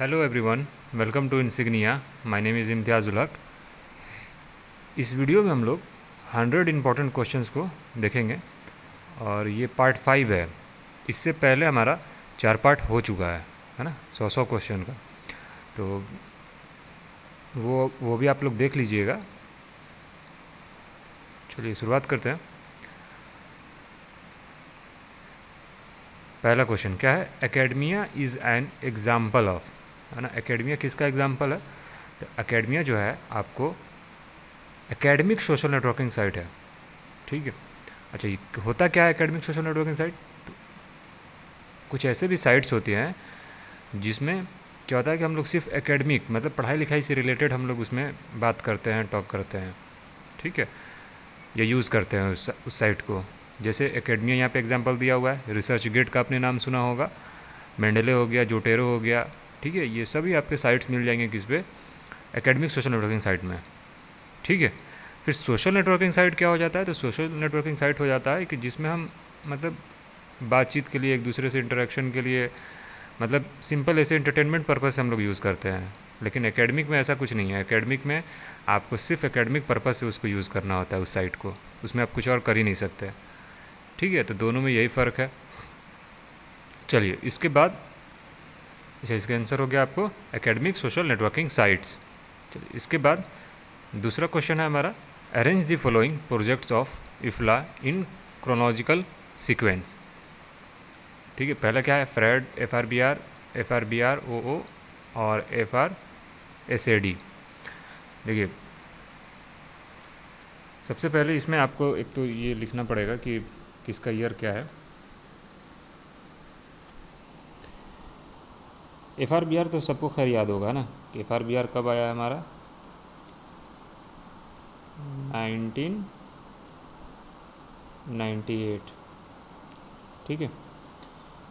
Hello everyone welcome to Insignia my name is Imtiyaz ul Haq इस video में हम लोग हंड्रेड इंपॉर्टेंट क्वेश्चंस को देखेंगे और ये पार्ट फाइव है। इससे पहले हमारा चार पार्ट हो चुका है है ना? सौ सौ क्वेश्चन का। तो वो वो भी आप लोग देख लीजिएगा। चलिए शुरुआत करते हैं। पहला क्वेश्चन क्या है? Academia is an example of है ना? एकेडमिया किसका एग्ज़ाम्पल है? तो एकेडमिया जो है, आपको एकेडमिक सोशल नेटवर्किंग साइट है। ठीक है? अच्छा ये होता क्या है एकेडमिक सोशल नेटवर्किंग साइट तो कुछ ऐसे भी साइट्स होती हैं, जिसमें क्या होता है कि हम लोग सिर्फ़ एकेडमिक मतलब पढ़ाई लिखाई से रिलेटेड हम लोग उसमें बात करते हैं टॉक करते हैं। ठीक है? या यूज़ करते हैं उस साइट को। जैसे एकेडमिया यहाँ पे एग्जांपल दिया हुआ है। रिसर्च गेट का आपने नाम सुना होगा। मेंडले हो गया जोटेरो हो गया ठीक है, ये सभी आपके साइट्स मिल जाएँगे किस पे? एकेडमिक सोशल नेटवर्किंग साइट में। ठीक है, फिर सोशल नेटवर्किंग साइट क्या हो जाता है? तो सोशल नेटवर्किंग साइट हो जाता है कि जिसमें हम मतलब बातचीत के लिए, एक दूसरे से इंटरेक्शन के लिए मतलब सिंपल ऐसे इंटरटेनमेंट पर्पज़ से हम लोग यूज़ करते हैं। लेकिन एकेडमिक में ऐसा कुछ नहीं है। एकेडमिक में आपको सिर्फ़ एकेडमिक पर्पज़ से उसको यूज़ करना होता है, उस साइट को। उसमें आप कुछ और कर ही नहीं सकते। ठीक है तो दोनों में यही फ़र्क है। चलिए, इसके बाद अच्छा इसका आंसर हो गया आपको एकेडमिक सोशल नेटवर्किंग साइट्स चलिए, इसके बाद दूसरा क्वेश्चन है हमारा arrange the following projects of IFLA in chronological sequence ठीक है, पहला क्या है? FRAD F R B R F R B R O O और F R S A D देखिए, सबसे पहले इसमें आपको एक तो ये लिखना पड़ेगा कि किसका ईयर क्या है। एफ़ आर बी आर तो सबको खैर याद होगा ना कि एफ़ आर बी आर कब आया हमारा? Nineteen ninety eight. ठीक है?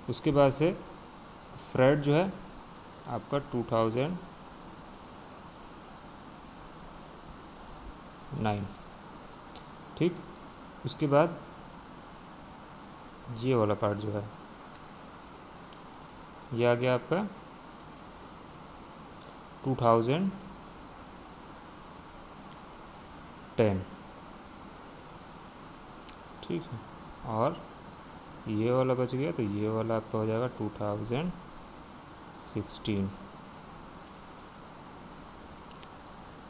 उसके बाद से फ्रेड जो है, आपका टू थाउज़ेंड नाइन ठीक? उसके बाद ये वाला पार्ट जो है, ये आ गया आपका टू थाउज़ेंड टेन ठीक है। और ये वाला बच गया तो ये वाला आपका हो जाएगा टू थाउज़ेंड सिक्सटीन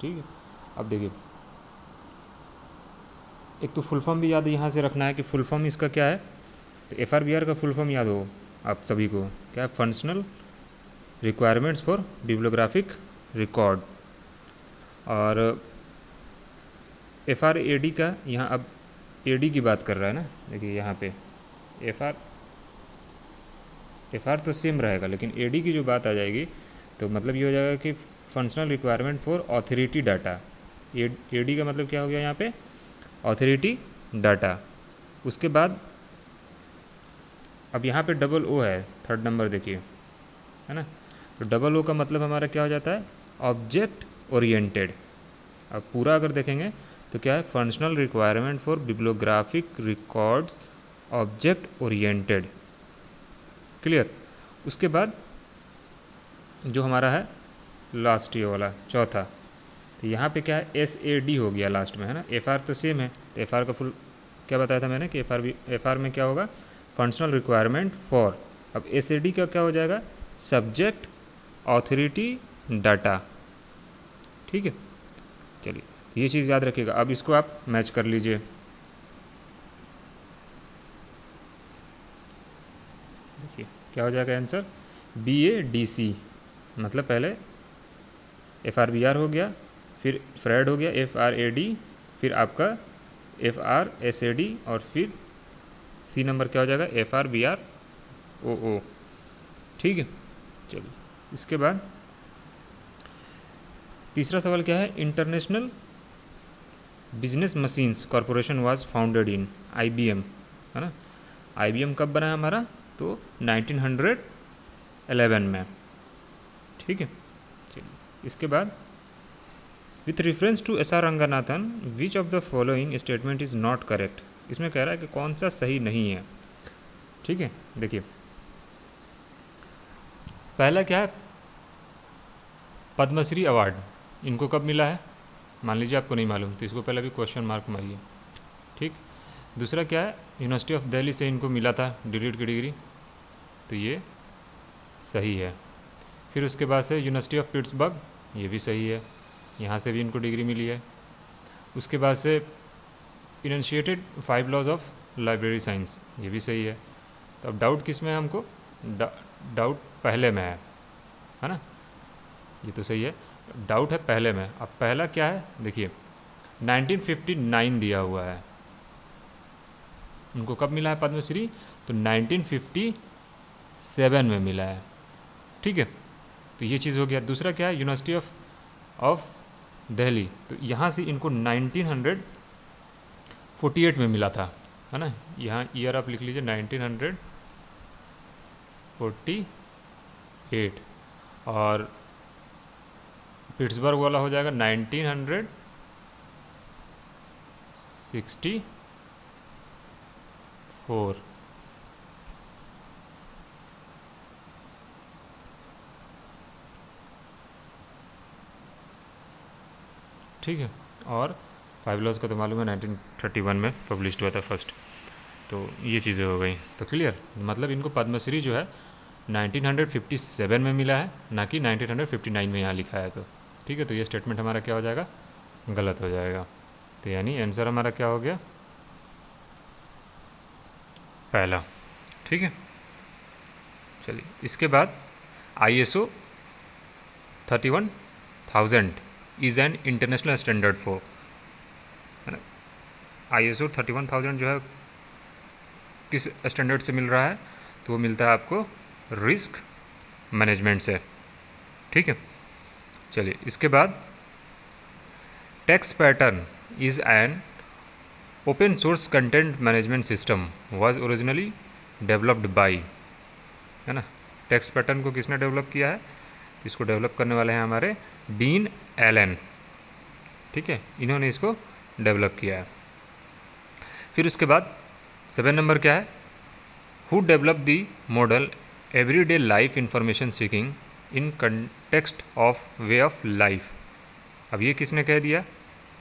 ठीक है। अब देखिए। एक तो फुल फॉर्म भी याद यहाँ से रखना है कि फुल फॉर्म इसका क्या है? तो एफ़ का फुल फॉर्म याद हो आप सभी को। क्या functional requirements for bibliographic record और एफ़ आर ए डी का यहाँ अब ए डी की बात कर रहा है ना? देखिए यहाँ पे एफ़ आर एफ़ आर तो सेम रहेगा, लेकिन ए डी की जो बात आ जाएगी तो मतलब ये हो जाएगा कि functional requirement for authority data A D का मतलब क्या हो गया यहाँ पे? ऑथोरिटी डाटा उसके बाद अब यहाँ पे डबल ओ है थर्ड नंबर देखिए, है ना? तो डबल ओ का मतलब हमारा क्या हो जाता है? Object oriented. अब पूरा अगर देखेंगे तो क्या है? Functional requirement for bibliographic records object oriented. Clear? उसके बाद जो हमारा है, लास्ट ये वाला, चौथा। तो यहाँ पे क्या है? एस ए डी हो गया लास्ट में, है ना? एफ़ आर तो सेम है। तो एफ़ आर का फुल क्या बताया था मैंने कि एफ़ आर भी एफ़ आर में क्या होगा? फंक्शनल रिक्वायरमेंट फॉर अब एस ए डी का क्या हो जाएगा? Subject authority data. ठीक है? चलिए, ये चीज़ याद रखिएगा। अब इसको आप मैच कर लीजिए। देखिए, क्या हो जाएगा answer? B A D C मतलब पहले एफ़ आर बी आर हो गया, फिर फ्रेड हो गया एफ़ आर ए डी फिर आपका F R S A D और फिर सी नंबर क्या हो जाएगा? F R B R O O ठीक है? चलिए, इसके बाद तीसरा सवाल क्या है? International Business Machines Corporation was founded in IBM है ना? आईबीएम कब बना है हमारा? तो 1911 में। ठीक है? चलिए, इसके बाद with reference to S R Ranganathan which of the following statement is not correct इसमें कह रहा है कि कौन सा सही नहीं है। ठीक है? देखिए, पहला क्या है? पद्मश्री अवार्ड। इनको कब मिला है? मान लीजिए आपको नहीं मालूम तो इसको पहले भी क्वेश्चन मार्क मारिए। ठीक? दूसरा क्या है? यूनिवर्सिटी ऑफ़ दिल्ली से इनको मिला था डिलीट की डिग्री तो ये सही है। फिर उसके बाद से यूनिवर्सिटी ऑफ़ पिट्सबर्ग ये भी सही है। यहाँ से भी इनको डिग्री मिली है। उसके बाद से initiated five laws of library science ये भी सही है। तो अब डाउट किसमें है हमको? डाउट पहले में है। है ना? ये तो सही है। डाउट है पहले में। अब पहला क्या है? देखिए 1959 दिया हुआ है। उनको कब मिला है पद्मश्री? तो 1957 में मिला है। ठीक है? तो ये चीज़ हो गया। दूसरा क्या है? यूनिवर्सिटी ऑफ़ ऑफ़ दिल्ली तो यहाँ से इनको 1948 में मिला था। है ना? यहाँ ईयर आप लिख लीजिए 1948 और पिट्सबर्ग वाला हो जाएगा 1964 ठीक है, और फाइव लॉज का तो मालूम है 1931 में पब्लिश हुआ था फ़र्स्ट तो ये चीज़ें हो गई। तो क्लियर मतलब इनको पद्मश्री जो है 1957 में मिला है, ना कि 1959 में यहाँ लिखा है तो। ठीक है तो ये स्टेटमेंट हमारा क्या हो जाएगा? गलत हो जाएगा। तो यानी आंसर हमारा क्या हो गया? पहला। ठीक है? चलिए, इसके बाद I S O thirty one thousand is an international standard for है ना? I S O thirty one thousand जो है, किस स्टैंडर्ड से मिल रहा है? तो वो मिलता है आपको रिस्क मैनेजमेंट से। ठीक है? चलिए, इसके बाद text pattern is an open source content management system was originally developed by है ना? टेक्स्ट पैटर्न को किसने डेवलप किया है? इसको डेवलप करने वाले हैं हमारे डीन एलन ठीक है? इन्होंने इसको डेवलप किया है। फिर उसके बाद सेवन नंबर क्या है? Who develop the model everyday life information seeking in context of way of life अब ये किसने कह दिया?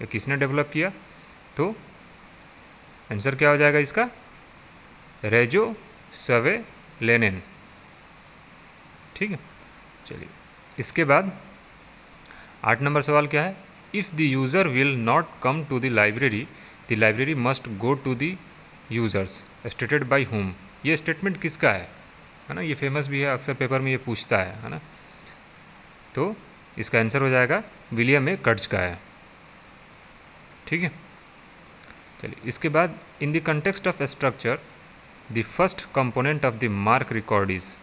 या किसने डेवलप किया? तो आंसर क्या हो जाएगा इसका? रेजो सवे लेनिन। ठीक है? चलिए। इसके बाद आठ नंबर सवाल क्या है? If the user will not come to the library the library must go to the users stated by home ये स्टेटमेंट किसका है? है ना? ये फ़ेमस भी है, अक्सर पेपर में ये पूछता है है ना? तो इसका आंसर हो जाएगा, विलियम ए. कर्ज का है ठीक है? चलिए, इसके बाद in the context of structure the first component of the MARC record is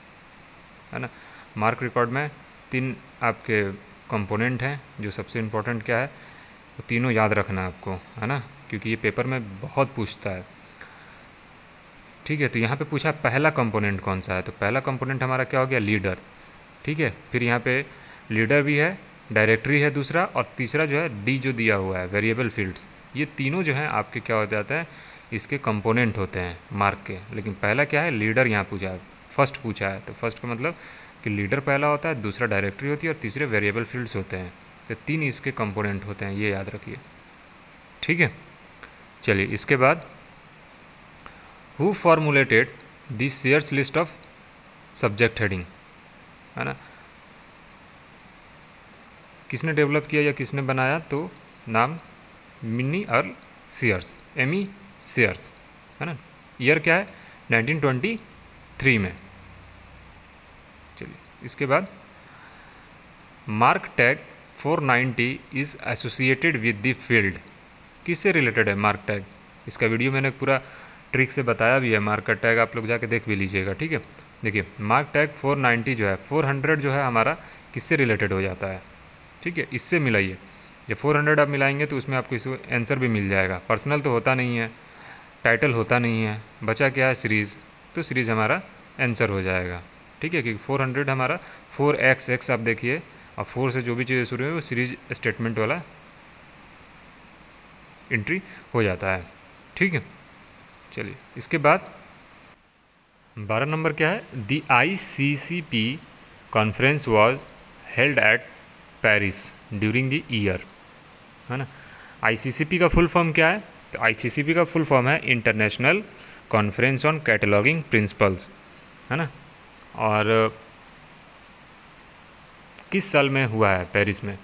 है ना? मार्क रिकॉर्ड में तीन आपके कंपोनेंट हैं, जो सबसे इम्पोर्टेंट क्या है? वो तीनों याद रखना आपको, है ना? क्योंकि ये पेपर में बहुत पूछता है। ठीक है तो यहाँ पे पूछा पहला कंपोनेंट कौन सा है? तो पहला कंपोनेंट हमारा क्या हो गया? लीडर ठीक है, फिर यहाँ पे लीडर भी है, डायरेक्टरी है दूसरा और तीसरा जो है डी जो दिया हुआ है, वेरिएबल फील्ड्स। ये तीनों जो हैं आपके क्या हो जाता है, इसके कंपोनेंट होते हैं मार्क के। लेकिन पहला क्या है, लीडर यहाँ पूछा है, फ़र्स्ट पूछा है। तो फ़र्स्ट का मतलब कि लीडर पहला होता है, दूसरा डायरेक्टरी होती है और तीसरे वेरिएबल फील्ड्स होते हैं। तो तीन इसके कंपोनेंट होते हैं, ये याद रखिए। ठीक है? चलिए, इसके बाद who formulated this Sears list of subject heading है ना? किसने डेवलप किया या किसने बनाया तो नाम Minnie Earl Sears M E Sears, है ना? ईयर क्या है? 1923 में। चलिए, इसके बाद MARC tag 490 is associated with the field. किससे रिलेटेड है मार्क टैग? इसका वीडियो मैंने पूरा ट्रिक से बताया भी है, मार्क का टैग आप लोग जाके देख भी लीजिएगा, ठीक है? देखिए, मार्क टैग 490 जो है 400 जो है हमारा किससे रिलेटेड हो जाता है? ठीक है, इससे मिलाइए। जब 400 आप मिलाएँगे तो उसमें आपको इस आंसर भी मिल जाएगा। पर्सनल तो होता नहीं है टाइटल होता नहीं है, बचा क्या है सीरीज़ तो सीरीज़ हमारा आंसर हो जाएगा। ठीक है, क्योंकि 400 हमारा 4 एक्स एक्स आप देखिए, और फोर से जो भी चीज़ें शुरू है वो सीरीज़ स्टेटमेंट वाला एंट्री हो जाता है। ठीक है, चलिए, इसके बाद बारह नंबर क्या है? The I C C P conference was held at Paris during the year है ना? आईसीसीपी का फुल फॉर्म क्या है? तो आईसीसीपी का फुल फॉर्म है international conference on cataloguing principles है ना? और, किस साल में हुआ है पेरिस में?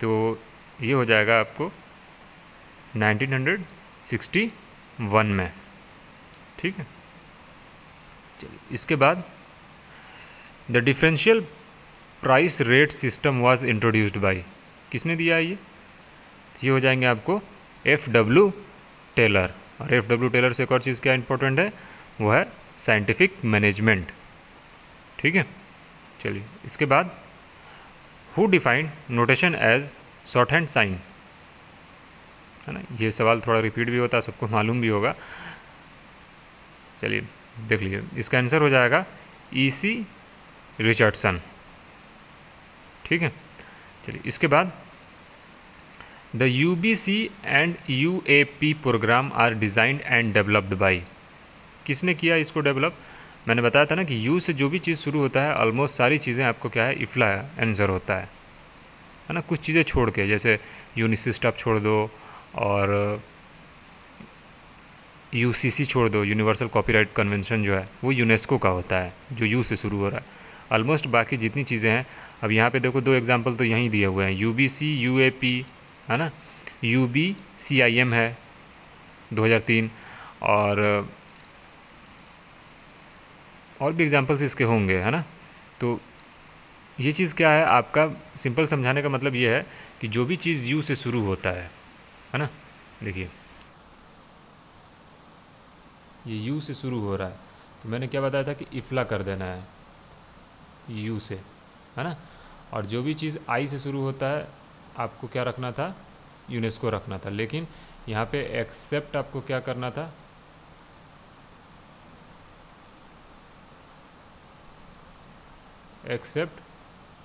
तो ये हो जाएगा आपको 1961 में, ठीक है? चलिए, इसके बाद the differential price rate system was introduced by किसने दिया है ये? ये हो जाएँगे आपको एफ़ डब्ल्यू टेलर और एफ़ डब्ल्यू टेलर से एक और चीज़ क्या इंपॉर्टेंट है? वो है साइंटिफिक मैनेजमेंट ठीक है? चलिए, इसके बाद who defined notation as short hand sign है ना? ये सवाल थोड़ा रिपीट भी होता है सबको मालूम भी होगा। चलिए, देख लीजिए, इसका आंसर हो जाएगा ई सी रिचर्डसन ठीक है? चलिए, इसके बाद the U B C and U A P programme are designed and developed by किसने किया इसको डेवलप मैंने बताया था ना कि यू से जो भी चीज़ शुरू होता है ऑलमोस्ट सारी चीज़ें आपको क्या है इफ्ला आंसर होता है। है ना? कुछ चीज़ें छोड़ के, जैसे यूनिसिस्ट आप छोड़ दो और यू सी सी छोड़ दो यूनिवर्सल कॉपीराइट कन्वेंशन जो है, वो यूनेस्को का होता है, जो यू से शुरू हो रहा है। ऑलमोस्ट बाकी जितनी चीज़ें हैं अब यहाँ पे देखो दो एग्जांपल तो यहीं दिए हुए हैं। U B C U A P है ना? U B C I M है 2003 और और भी एग्जांपल्स इसके होंगे, है ना? तो ये चीज़ क्या है? आपका सिंपल समझाने का मतलब ये है कि जो भी चीज़ यू से शुरू होता है है ना? देखिए। ये यू से शुरू हो रहा है। तो मैंने क्या बताया था कि इफ्ला कर देना है यू से। है ना? और जो भी चीज़ आई से शुरू होता है, आपको क्या रखना था? यूनेस्को रखना था। लेकिन यहाँ पे एक्सेप्ट आपको क्या करना था? एक्सेप्ट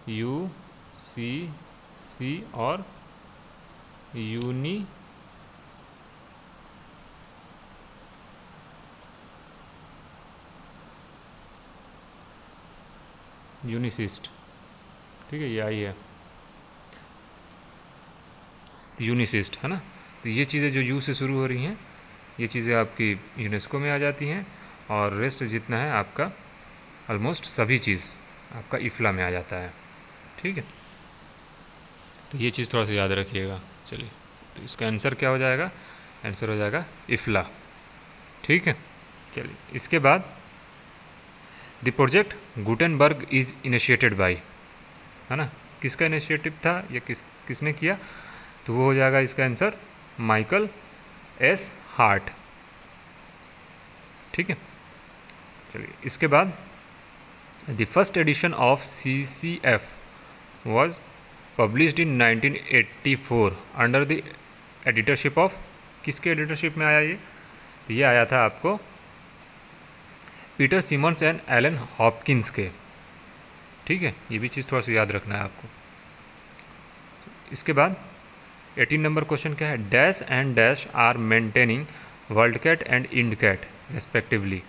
यू, सी सी और यूनी यूनिसिस्ट। ठीक है, ये आई है। यूनिसिस्ट है ना? तो ये चीज़ें जो यू से शुरू हो रही हैं, ये चीज़ें आपकी यूनेस्को में आ जाती हैं और रेस्ट जितना है आपका ऑलमोस्ट सभी चीज़ आपका इफ्ला में आ जाता है। ठीक है? तो ये चीज़ थोड़ा सा याद रखिएगा। चलिए तो इसका आंसर क्या हो जाएगा? आंसर हो जाएगा इफ्ला ठीक है? चलिए, इसके बाद the project Gutenberg is initiated by है ना? किसका इनिशिएटिव था या किस, किसने किया? तो वो हो जाएगा इसका आंसर माइकल एस हार्ट ठीक है? चलिए, इसके बाद the first edition of C C F was published in 1984 under the editorship of किसके एडिटरशिप में आया ये? तो ये आया था आपको Peter Simmons and Alan Hopkins के। ठीक है? ये भी चीज़ थोड़ा सा याद रखना है आपको। इसके बाद 18 नंबर क्वेश्चन क्या है? Dash and dash are maintaining WorldCat and IndCat, respectively.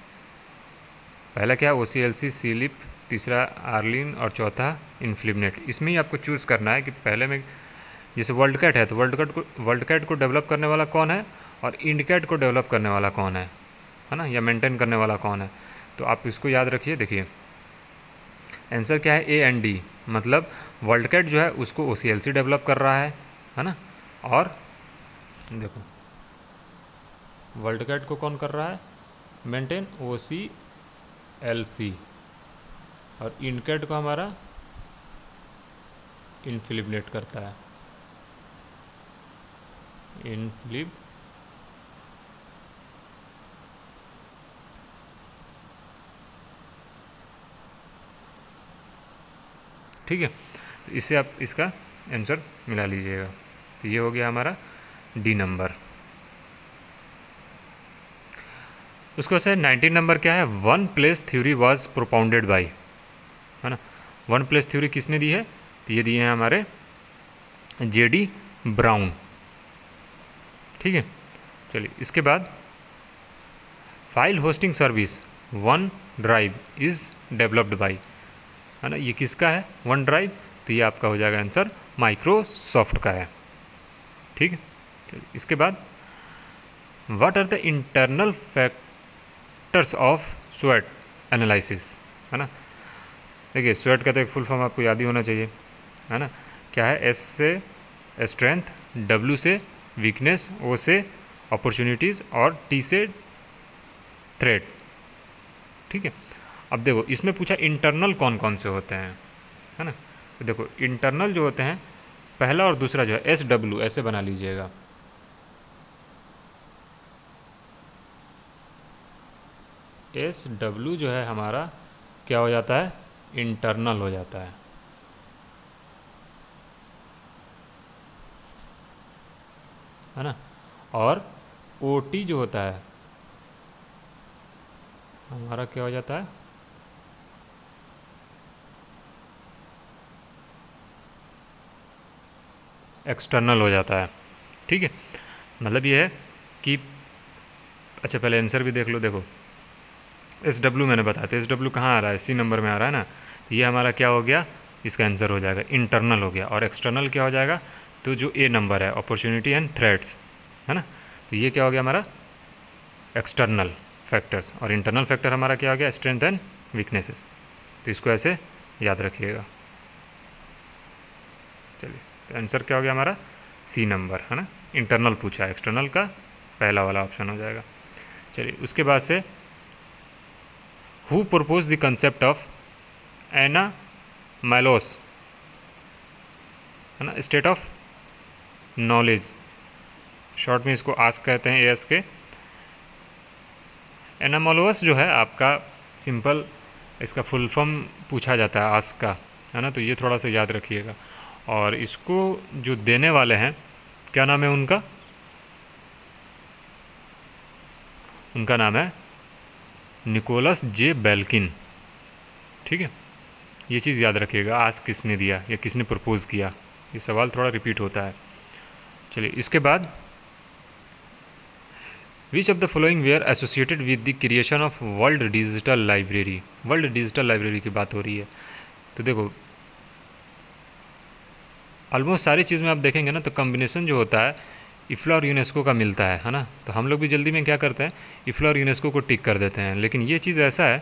पहला क्या है? O C L C slip तीसरा आर्लिन और चौथा इनफ्लिपनेट इसमें ही आपको चूज़ करना है कि पहले में जैसे वर्ल्ड कैट है तो वर्ल्ड कैट को, वर्ल्ड कैट को डेवलप करने वाला कौन है और इंड कैट को डेवलप करने वाला कौन है? है ना? या मेंटेन करने वाला कौन है? तो आप इसको याद रखिए, देखिए। आंसर क्या है? ए एंड डी मतलब वर्ल्ड कैट जो है, उसको ओसीएलसी डेवलप कर रहा है है ना? और देखो वर्ल्ड कैट को कौन कर रहा है? मेंटेन ओ सी एल सी और इनकेट को हमारा इनफ्लिपनेट करता है। इनफ्लिप ठीक है? तो इससे आप इसका आंसर मिला लीजिएगा। तो ये हो गया हमारा डी नंबर उसको से नाइनटीन नंबर क्या है? One place theory was propounded by है ना? वन प्लेस थ्योरी किसने दी है? तो ये दिए हैं हमारे जे डी ब्राउन ठीक है? चलिए, इसके बाद file hosting service OneDrive is developed by है ना? ये किसका है? वन ड्राइव तो ये आपका हो जाएगा आंसर माइक्रोसॉफ्ट का है। ठीक है? इसके बाद what are the internal factors of sweat analysis है ना? देखिए स्वेट का तो एक फुल फॉर्म आपको याद ही होना चाहिए। है ना? क्या है? एस से स्ट्रेंथ डब्ल्यू से वीकनेस ओ से अपॉर्चुनिटीज़ और टी से थ्रेट ठीक है? अब देखो, इसमें पूछा इंटरनल कौन कौन से होते हैं, है ना? तो देखो इंटरनल जो होते हैं, पहला और दूसरा जो है एस डब्ल्यू ऐसे बना लीजिएगा। एस डब्ल्यू जो है हमारा, क्या हो जाता है? इंटरनल हो जाता है। है ना? और ओ टी जो होता है, हमारा क्या हो जाता है? एक्सटर्नल हो जाता है। ठीक है? मतलब ये है कि अच्छा पहले आंसर भी देख लो, देखो। एस डब्ल्यू मैंने बताया था। एस डब्ल्यू कहाँ आ रहा है? सी नंबर में आ रहा है ना? तो ये हमारा क्या हो गया? इसका आंसर हो जाएगा। इंटरनल हो गया। और एक्सटर्नल क्या हो जाएगा? तो जो ए नंबर है अपॉर्चुनिटी एंड थ्रेड्स है ना? तो ये क्या हो गया हमारा? एक्सटर्नल फैक्टर्स और इंटरनल फैक्टर हमारा क्या हो गया? स्ट्रेंथ एंड वीकनेसेस तो इसको ऐसे याद रखिएगा। चलिए। तो आंसर क्या हो गया हमारा? सी नंबर है ना? इंटरनल पूछा एक्सटर्नल का पहला वाला ऑप्शन हो जाएगा। चलिए, उसके बाद से who propose the concept of anomalous है ना? स्टेट ऑफ़ नॉलेज शॉर्ट में इसको आस्क कहते हैं एस के एनामोलोस जो है, आपका सिंपल इसका फुल फॉर्म पूछा जाता है आस्क का, है ना? तो ये थोड़ा सा याद रखिएगा। और इसको जो देने वाले हैं, क्या नाम है उनका? उनका नाम है निकोलस जे बेल्किन। ठीक है? ये चीज़ याद रखिएगा, आज किसने दिया या किसने प्रपोज किया? ये सवाल थोड़ा रिपीट होता है। चलिए, इसके बाद which of the following were associated with the creation of world digital library world digital library की बात हो रही है। तो देखो ऑलमोस्ट सारी चीज़ में आप देखेंगे ना तो कम्बिनेशन जो होता है इफ्ला और यूनेस्को का मिलता है है ना? तो हम लोग भी जल्दी में क्या करते हैं इफ्ला और यूनेस्को को टिक कर देते हैं। लेकिन ये चीज़ ऐसा है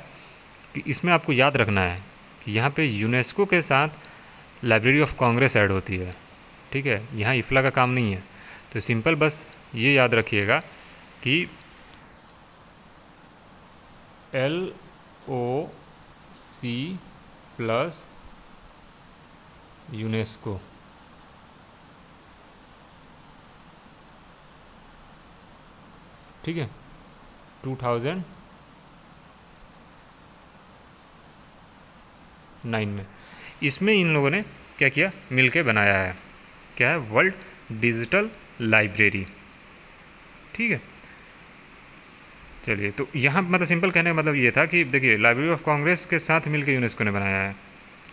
कि इसमें आपको याद रखना है कि यहाँ पे यूनेस्को के साथ लाइब्रेरी ऑफ़ कांग्रेस ऐड होती है, ठीक है? यहाँ इफ्ला का काम नहीं है। तो सिंपल बस ये याद रखिएगा कि L O C plus UNESCO ठीक है? टू थाउज़ेंड नाइन में। इसमें इन लोगों ने क्या किया? मिलके बनाया है। क्या है? वर्ल्ड डिजिटल लाइब्रेरी ठीक है? चलिए तो यहाँ मतलब सिंपल कहने का मतलब ये था कि देखिए लाइब्रेरी ऑफ़ कांग्रेस के साथ मिलकर यूनेस्को ने बनाया है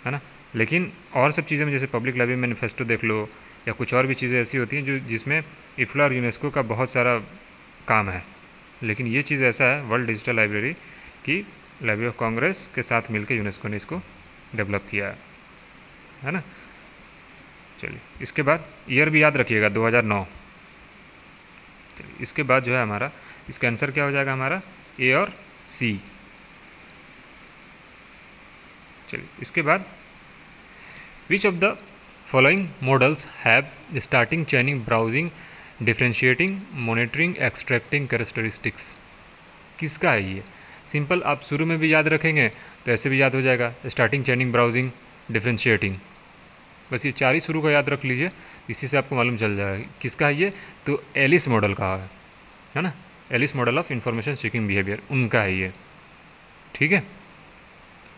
है ना? लेकिन और सब चीज़ें में, जैसे पब्लिक लाइब्रेरी मैनिफेस्टो देख लो, या कुछ और भी चीज़ें ऐसी होती हैं जो जिसमें इफ्ला और यूनेस्को का बहुत सारा काम है। लेकिन ये चीज़ ऐसा है वर्ल्ड डिजिटल लाइब्रेरी कि लाइब्रेरी ऑफ़ कांग्रेस के साथ मिलकर यूनेस्को ने इसको डेवलप किया है। है ना? चलिए, इसके बाद ईयर भी याद रखिएगा 2009 चलिए, इसके बाद जो है हमारा, इसका आंसर क्या हो जाएगा हमारा? ए और सी चलिए, इसके बाद which of the following models have starting chaining browsing differentiating monitoring extracting characteristics किसका है ये? सिंपल आप शुरू में भी याद रखेंगे तो ऐसे भी याद हो जाएगा। स्टार्टिंग चैनिंग ब्राउजिंग डिफ्रेंशिएटिंग बस ये चार ही शुरू का याद रख लीजिए, इसी से आपको मालूम चल जाएगा। किसका है ये? तो एलिस मॉडल का है है ना? Ellis model of information seeking behaviour उनका है ये। ठीक है?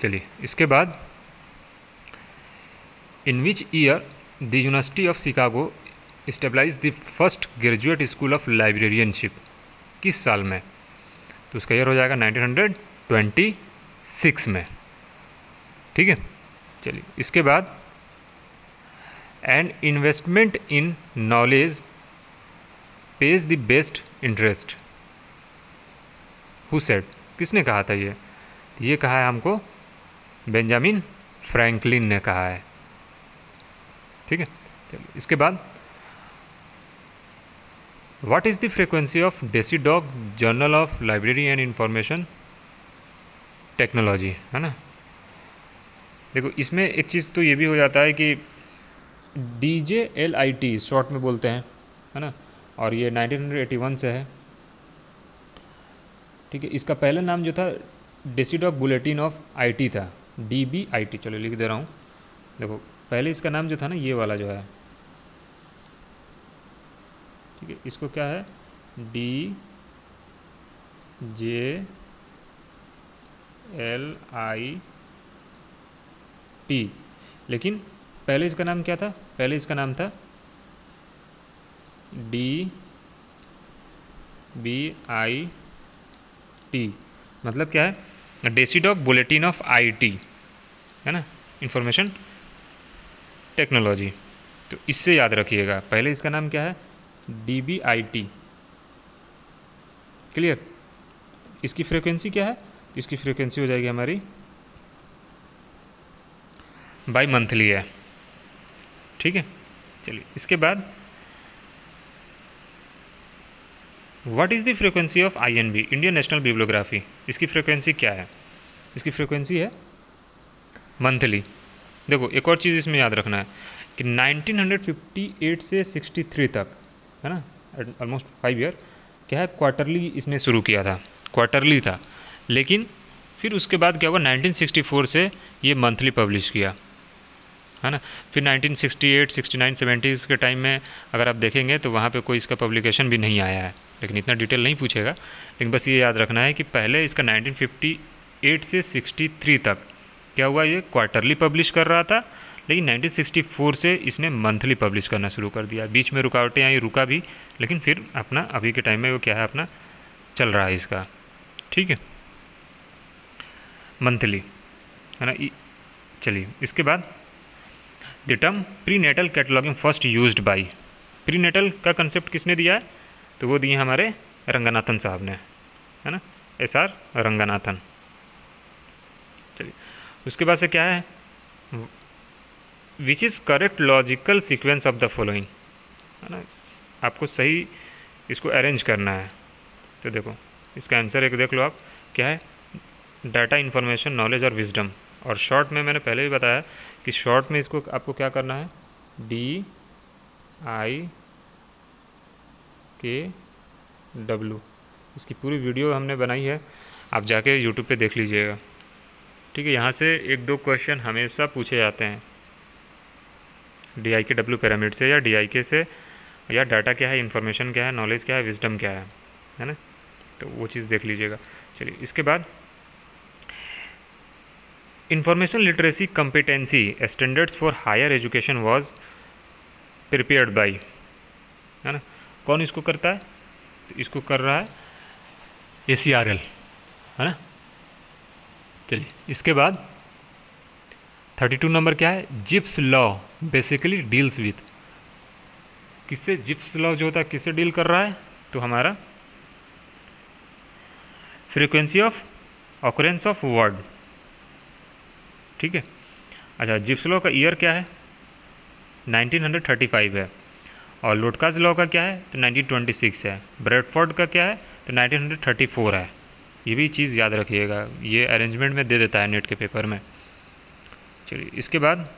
चलिए, इसके बाद in which year the university of Chicago stabilise the first graduate school of librarianship किस साल में? तो उसका ईयर हो जाएगा 1926 में। ठीक है? चलिए, इसके बाद and investment in knowledge pays the best interest who said किसने कहा था ये? ये कहा है हमको बेंजामिन फ्रैंकलिन ने कहा है। ठीक है? चलिए, इसके बाद what is the frequency of DESIDOC journal of library and information technology है ना? देखो, इसमें एक चीज़ तो ये भी हो जाता है कि D J L I T short में बोलते हैं, है ना? और ये 1981 से है। ठीक है, इसका पहला नाम जो था डेसीडॉक बुलेटिन ऑफ़ आईटी था। डी बी आई टी चलो लिख दे रहा हूँ। देखो, पहले इसका नाम जो था ना, ये वाला जो है ठीक है, इसको क्या है? D J L I T लेकिन पहले इसका नाम क्या था? पहले इसका नाम था डी बी आई टी मतलब क्या है? DESIDOC of bulletin of IT है ना? इंफॉर्मेशन टेक्नोलॉजी तो इससे याद रखिएगा। पहले इसका नाम क्या है? D B I T clear इसकी फ्रीक्वेंसी क्या है? इसकी फ्रीक्वेंसी हो जाएगी हमारी बाई मंथली है। ठीक है? चलिए, इसके बाद what is the frequency of I N B Indian national bibliography इसकी फ्रीक्वेंसी क्या है? इसकी फ्रीक्वेंसी है मंथली देखो, एक और चीज़ इसमें याद रखना है कि 1958 से 63 तक है ना ऑलमोस्ट फाइव ईयर क्या है क्वार्टरली इसने शुरू किया था क्वार्टरली था। लेकिन फिर उसके बाद क्या हुआ 1964 से ये मंथली पब्लिश किया है ना। फिर 1968, 69, 70 के टाइम में अगर आप देखेंगे तो वहाँ पे कोई इसका पब्लिकेशन भी नहीं आया है। लेकिन इतना डिटेल नहीं पूछेगा लेकिन बस ये याद रखना है कि पहले इसका 1958 से 63 तक क्या हुआ ये क्वार्टरली पब्लिश कर रहा था लेकिन 1964 से इसने मंथली पब्लिश करना शुरू कर दिया। बीच में रुकावटें आई, रुका भी, लेकिन फिर अपना, अभी के टाइम में वो क्या है, अपना चल रहा है इसका। ठीक है? मंथली है ना? चलिए, इसके बाद the term prenatal cataloguing first use by prenatal का कंसेप्ट किसने दिया है? तो वो दिए हमारे रंगनाथन साहब ने, है ना? S R Ranganathan. चलिए, उसके बाद से क्या है? Which is correct logical sequence of the following है ना? आपको सही इसको अरेंज करना है। तो देखो, इसका आंसर एक देख लो आप। क्या है? डाटा इन्फॉर्मेशन नॉलेज और विजडम और शॉर्ट में मैंने पहले भी बताया कि शॉर्ट में इसको आपको क्या करना है? डी आई के डब्लू इसकी पूरी वीडियो हमने बनाई है। आप जाके यूट्यूब पे देख लीजिएगा। ठीक है, यहाँ से एक दो क्वेश्चन हमेशा पूछे जाते हैं। डी आई के डब्ल्यू पैरामिड से या डी आई के से? या डाटा क्या है? इन्फॉर्मेशन क्या है? नॉलेज क्या है? विजडम क्या है? है ना? तो वो चीज़ देख लीजिएगा। चलिए, इसके बाद information literacy competency standards for higher education was prepared by है ना? कौन इसको करता है? तो इसको कर रहा है ए सी आर एल है ना? चलिए, इसके बाद थर्टी टू नंबर क्या है? Zipf's law basically deals with किससे? जिप्स लॉ जो होता है, किससे डील कर रहा है? तो हमारा frequency of occurrence of word ठीक है? अच्छा जिप्स लॉ का ईयर क्या है? 1935 है। और लोटकाज लॉ का क्या है? तो 1926 है। ब्रेडफोर्ड का क्या है? तो 1934 है। ये भी चीज़ याद रखिएगा। ये अरेंजमेंट में दे देता है नेट के पेपर में। चलिए, इसके बाद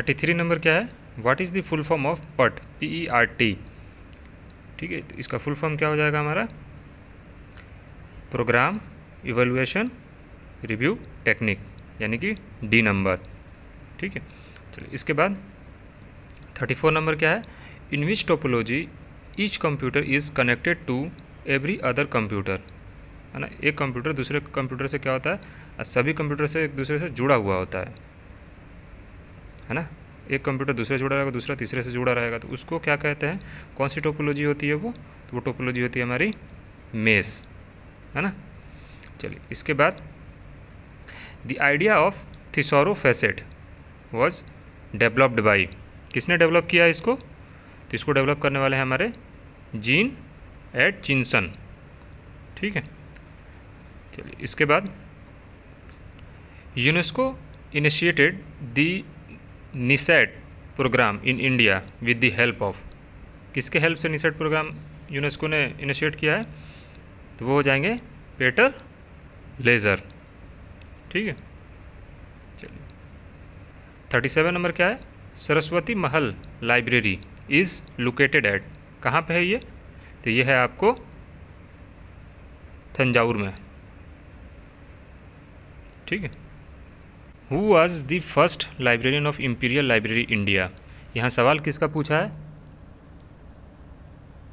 थर्टी थ्री नंबर क्या है? What is the full form of PERT P E R T ठीक है तो इसका फुल फॉर्म क्या हो जाएगा हमारा? प्रोग्राम इवेलुएशन रिव्यू टेक्निक यानी कि डी नंबर ठीक है, चलिए, इसके बाद थर्टी फोर नंबर क्या है? In which topology each computer is connected to every other computer है ना, एक कंप्यूटर दूसरे कंप्यूटर से क्या होता है? सभी कंप्यूटर से एक दूसरे से जुड़ा हुआ होता है। है ना? एक कंप्यूटर दूसरे से जुड़ा रहेगा, दूसरा तीसरे से जुड़ा रहेगा तो उसको क्या कहते हैं? कौन सी टोपोलॉजी होती है वो? तो वो टोपोलॉजी होती है हमारी मेस है ना? चलिए, इसके बाद the idea of thesaurofacet was developed by किसने डेवलप किया इसको? तो इसको डेवलप करने वाले हैं हमारे जीन एट चिंसन ठीक है? चलिए, इसके बाद UNESCO initiated the NISSAT programme in India with the help of. किसके हेल्प से निसेट प्रोग्राम यूनेस्को ने इनिशिएट किया है? तो वो हो जाएँगे पेटर लेज़र। ठीक है? चलिए। थर्टी सेवन नंबर क्या है? Saraswati Mahal library is located at. कहाँ पे है ये? तो ये है आपको तंजावुर में। ठीक है? Who was the first librarian of imperial library India यहाँ सवाल किसका पूछा है?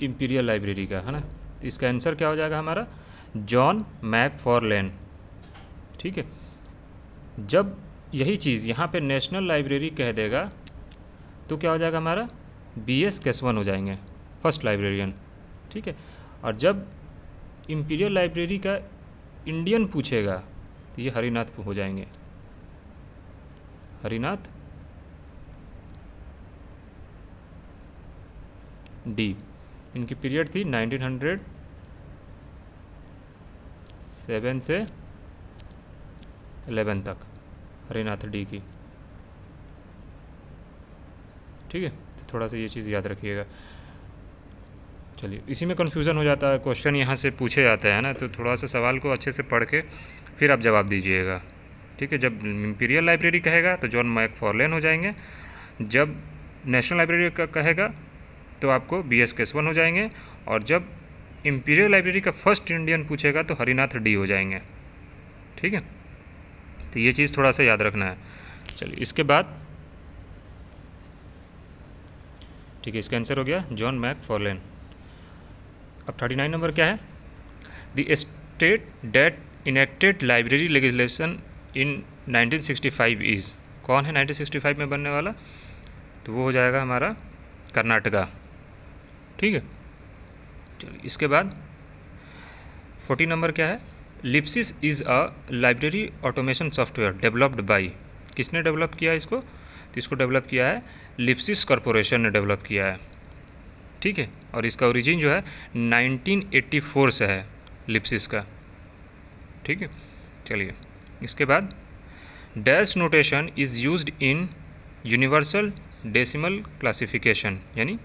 इम्पीरियल लाइब्रेरी का, है ना? तो इसका आंसर क्या हो जाएगा हमारा? जॉन मैक फॉरलैंड ठीक है? जब यही चीज़ यहाँ पे नेशनल लाइब्रेरी कह देगा तो क्या हो जाएगा हमारा? बी एस केसवन हो जाएँगे फ़र्स्ट लाइब्रेरियन ठीक है? और जब इम्पीरियल लाइब्रेरी का इंडियन पूछेगा तो ये हरिनाथ हो जाएँगे। हरिनाथ? डी इनकी पीरियड थी 1900 सेवन से एलेवन तक, हरिनाथ डी की। ठीक है? तो थोड़ा सा ये चीज़ याद रखिएगा। चलिए, इसी में कन्फ्यूज़न हो जाता है क्वेश्चन यहाँ से पूछे जाते हैं ना तो थोड़ा सा सवाल को अच्छे से पढ़ के फिर आप जवाब दीजिएगा। ठीक है, जब इम्पीरियल लाइब्रेरी कहेगा तो जॉन मैक फॉरलेन हो जाएँगे। जब नेशनल लाइब्रेरी का, कहेगा तो आपको बी एस केसवन हो जाएँगे। और जब इम्पीरियल लाइब्रेरी का फ़र्स्ट इंडियन पूछेगा तो हरिनाथ डी हो जाएँगे। ठीक है? तो ये चीज़ थोड़ा सा याद रखना है। चलिए, इसके बाद, ठीक है, इसका आंसर हो गया जॉन मैक फॉरलेन अब थर्टी नाइन नंबर क्या है? The state that enacted library legislation in 1965 is कौन है 1965 में बनने वाला? तो वो हो जाएगा हमारा कर्नाटका। ठीक है? चलिए, इसके बाद फोर्टी नंबर क्या है? LibSys is a library automation software developed by किसने डेवलप किया है इसको? तो इसको डेवलप किया है लिप्सिस कॉरपोरेशन ने डेवलप किया है। ठीक है? और इसका ओरिजिन जो है 1984 से है लिप्सिस का। ठीक है? चलिए। इसके बाद dash notation is used in universal decimal classification यानी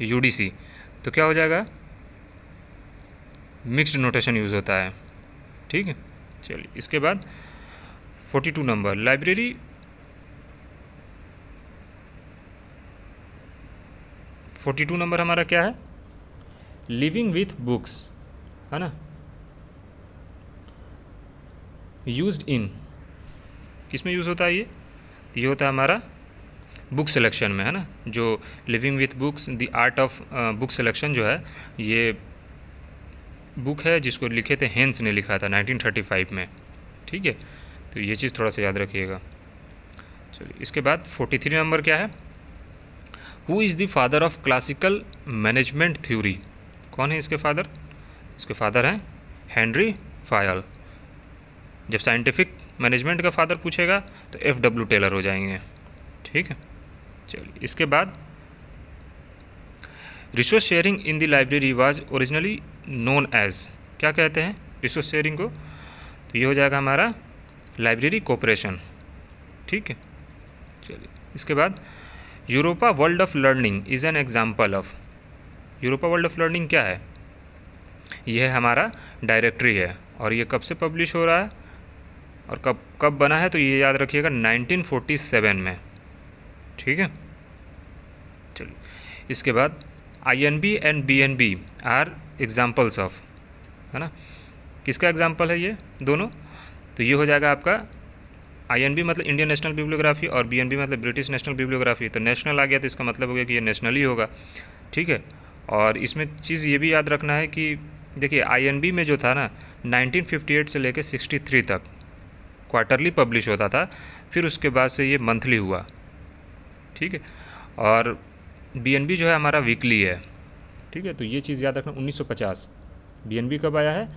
यूडीसी तो क्या हो जाएगा? मिक्स्ड नोटेशन यूज़ होता है। ठीक है? चलिए, इसके बाद 42 number library forty two number हमारा क्या है? लिविंग विथ बुक्स है ना? यूज्ड इन किसमें यूज़ होता है ये? ये होता है हमारा बुक सिलेक्शन में, है ना? जो living with books the art of book selection जो है, ये बुक है जिसको लिखे थे हेंस ने लिखा था 1935 में। ठीक है? तो ये चीज़ थोड़ा सा याद रखिएगा। चलिए, इसके बाद 43 नंबर क्या है? Who is the father of classical management theory कौन है इसके फादर इसके फादर हैं हेनरी फायल जब साइंटिफिक मैनेजमेंट का फादर पूछेगा तो एफ़ डब्ल्यू टेलर हो जाएँगे। ठीक है? चलिए, इसके बाद resource sharing in the library was originally known as क्या कहते हैं रिसोर्स शेयरिंग को? तो ये हो जाएगा हमारा लाइब्रेरी कोऑपरेशन ठीक है? चलिए, इसके बाद Europa world of learning is an example of Europa world of learning क्या है? यह हमारा डायरेक्टरी है, और ये कब से पब्लिश हो रहा है? और कब कब बना है तो ये याद रखिएगा 1947 में। ठीक है? चलिए, इसके बाद I N B and B N B R examples of है ना? किसका एग्ज़ाम्पल है ये दोनों? तो ये हो जाएगा आपका आई एन बी मतलब इंडियन नेशनल बिब्लियोग्राफी और बी एन बी मतलब ब्रिटिश नेशनल बिब्लियोग्राफी तो नेशनल आ गया तो इसका मतलब हो गया कि ये नेशनल ही होगा। ठीक है? और इसमें चीज़ ये भी याद रखना है कि देखिए आई एन बी में जो था ना 1958 से लेकर 63 तक क्वार्टरली पब्लिश होता था, फिर उसके बाद से ये मंथली हुआ। ठीक है? और बीएनबी जो है हमारा वीकली है। ठीक है? तो ये चीज़ याद रखना 1950 बीएनबी कब आया है?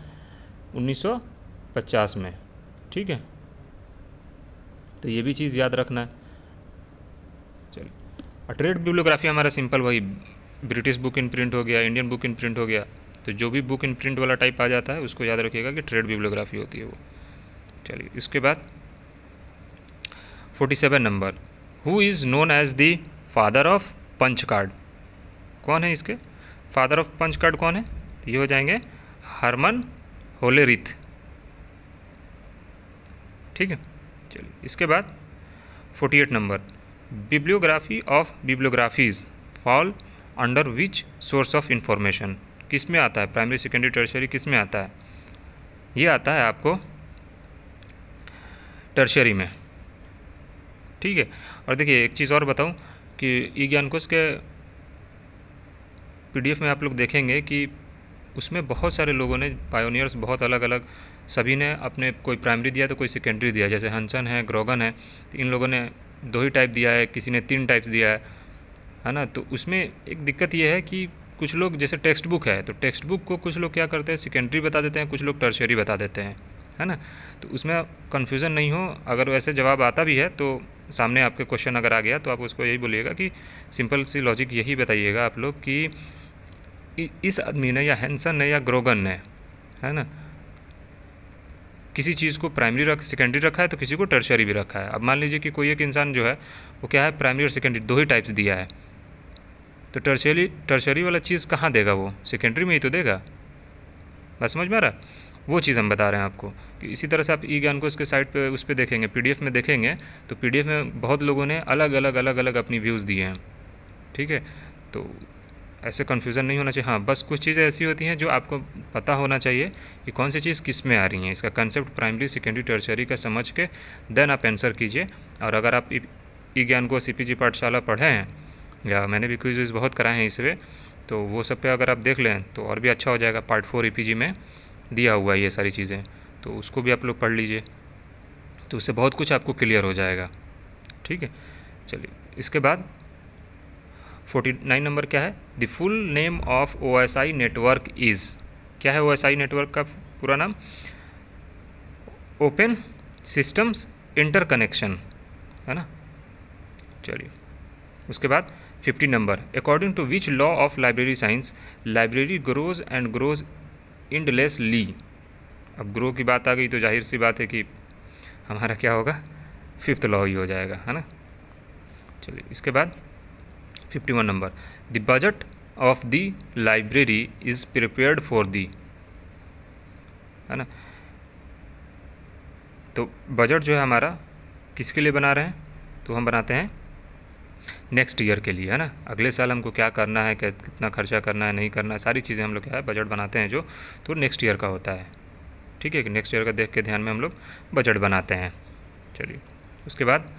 1950 में। ठीक है? तो ये भी चीज़ याद रखना। है चलिए ट्रेड बिब्लियोग्राफी हमारा सिंपल वही ब्रिटिश बुक इन प्रिंट हो गया इंडियन बुक इन प्रिंट हो गया। तो जो भी बुक इन प्रिंट वाला टाइप आ जाता है, उसको याद रखिएगा कि ट्रेड बिब्लियोग्राफी होती है वो। चलिए, इसके बाद forty seven number who is known as the father of punch card कौन है इसके? फादर ऑफ़ पंच कार्ड कौन है? तो ये हो जाएँगे हरमन होलेरिथ। ठीक है? चलिए, इसके बाद 48 number bibliography of bibliographies fall under which source of information किसमें आता है? प्राइमरी सेकेंडरी टर्शरी किसमें आता है? ये आता है आपको टर्शरी में ठीक है? और देखिए, एक चीज़ और बताऊँ कि ई ज्ञान कोश के पीडीएफ में आप लोग देखेंगे कि उसमें बहुत सारे लोगों ने पायोनियर्स बहुत अलग अलग सभी ने अपने कोई प्राइमरी दिया तो कोई सेकेंडरी दिया। जैसे हंसन है ग्रोगन है तो इन लोगों ने दो ही टाइप दिया है, किसी ने तीन टाइप्स दिया है है ना? तो उसमें एक दिक्कत यह है कि कुछ लोग, जैसे टेक्स्ट बुक है तो टेक्स्ट बुक को कुछ लोग क्या करते हैं? सेकेंडरी बता देते हैं, कुछ लोग टर्शरी बता देते हैं। है ना? तो उसमें कन्फ्यूज़न नहीं हो। अगर वैसे जवाब आता भी है तो सामने आपके क्वेश्चन अगर आ गया तो आप उसको यही बोलिएगा कि सिंपल सी लॉजिक यही बताइएगा आप लोग कि इस आदमी ने या हैंसन ने या ग्रोगन ने, है ना? किसी चीज़ को प्राइमरी रख सेकेंडरी रखा है तो किसी को टर्शरी भी रखा है। अब मान लीजिए कि कोई एक इंसान जो है, वो क्या है प्राइमरी और सेकेंडरी दो ही टाइप्स दिया है। तो टर्शरी टर्शरी वाला चीज़ कहाँ देगा वो? सेकेंडरी में ही तो देगा। बस समझ में आ रहा? वो चीज़ हम बता रहे हैं आपको। कि इसी तरह से आप ई ज्ञान को इसके साइट पे, उस पर देखेंगे, पीडीएफ में देखेंगे तो पीडीएफ में बहुत लोगों ने अलग अलग अलग अलग अपनी व्यूज़ दिए हैं। ठीक है? तो ऐसे कन्फ्यूज़न नहीं होना चाहिए। हाँ बस कुछ चीज़ें ऐसी होती हैं जो आपको पता होना चाहिए कि कौन सी चीज़ किसमें आ रही है। इसका कंसेप्ट प्राइमरी सेकेंडरी टर्शरी का समझ के देन आप आंसर कीजिए। और अगर आप ई ज्ञान को सीपीजी पाठशाला पढ़े हैं, या मैंने भी क्विज बहुत कराए हैं इस इसमें तो वो सब पे अगर आप देख लें तो और भी अच्छा हो जाएगा। पार्ट फोर ई में। दिया हुआ है ये सारी चीज़ें तो उसको भी आप लोग पढ़ लीजिए तो उससे बहुत कुछ आपको क्लियर हो जाएगा। ठीक है? चलिए, इसके बाद फोर्टी नाइन नंबर क्या है? The full name of O S I network is. क्या है ओ एस आई नेटवर्क का पूरा नाम? ओपन सिस्टम्स इंटरकनेक्शन, है ना? चलिए, उसके बाद fifty number, according to which law of library science, library grows and grows ली। अब ग्रो की बात आ गई तो ज़ाहिर सी बात है कि हमारा क्या होगा? फिफ्थ लॉ ही हो जाएगा, है ना? चलिए, इसके बाद fifty one number the budget of the library is prepared for the है ना? तो बजट जो है हमारा किसके लिए बना रहे हैं? तो हम बनाते हैं नेक्स्ट ईयर के लिए, है ना? अगले साल हमको क्या करना है कितना खर्चा करना है, नहीं करना है, सारी चीज़ें हम लोग क्या है बजट बनाते हैं जो तो नेक्स्ट ईयर का होता है। ठीक है नेक्स्ट ईयर का देख के ध्यान में हम लोग बजट बनाते हैं। चलिए, उसके बाद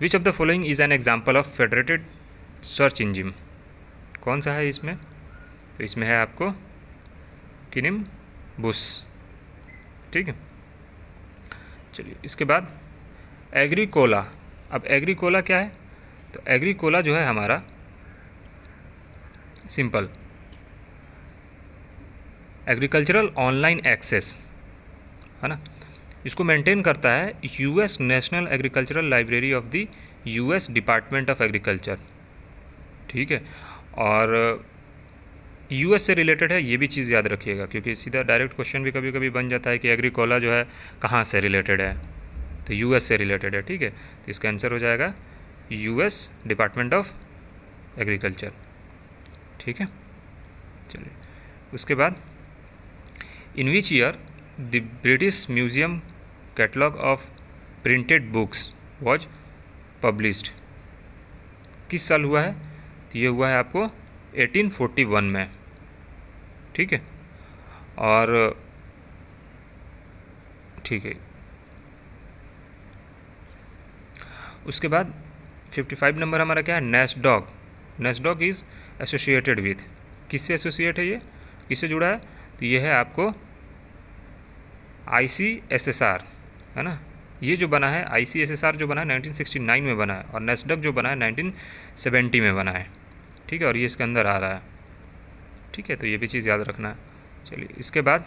which of the following is an example of federated search engine कौन सा है इसमें? तो इसमें है आपको किनिम बुस। ठीक है? चलिए, इसके बाद, एग्रीकोला। अब एग्रीकोला क्या है? तो एग्रीकोला जो है हमारा, सिंपल। एग्रीकल्चरल ऑनलाइन एक्सेस, है ना? इसको मेंटेन करता है US national agricultural library of the US department of agriculture, ठीक है? और यूएस से रिलेटेड है, ये भी चीज़ याद रखिएगा, क्योंकि सीधा डायरेक्ट क्वेश्चन भी कभी कभी बन जाता है कि एग्रीकोला जो है कहाँ से रिलेटेड है तो यूएस से रिलेटेड है, ठीक है? तो इसका आंसर हो जाएगा यूएस डिपार्टमेंट ऑफ़ एग्रीकल्चर ठीक है? चलिए। उसके बाद in which year the British museum catalogue of printed books was published किस साल हुआ है? तो ये हुआ है आपको 1841 में। ठीक है? और, ठीक है। उसके बाद 55 नंबर हमारा क्या है? NASSDOC NASSDOC is associated with किससे एसोसिएट है ये? किससे जुड़ा है? तो ये है आपको I C S S R है ना? ये जो बना है I C S S R जो बना है 1969 में बना है और नेस्डॉग जो बना है 1970 में बना है। ठीक है? और ये इसके अंदर आ रहा है। ठीक है? तो ये भी चीज़ याद रखना है। चलिए, इसके बाद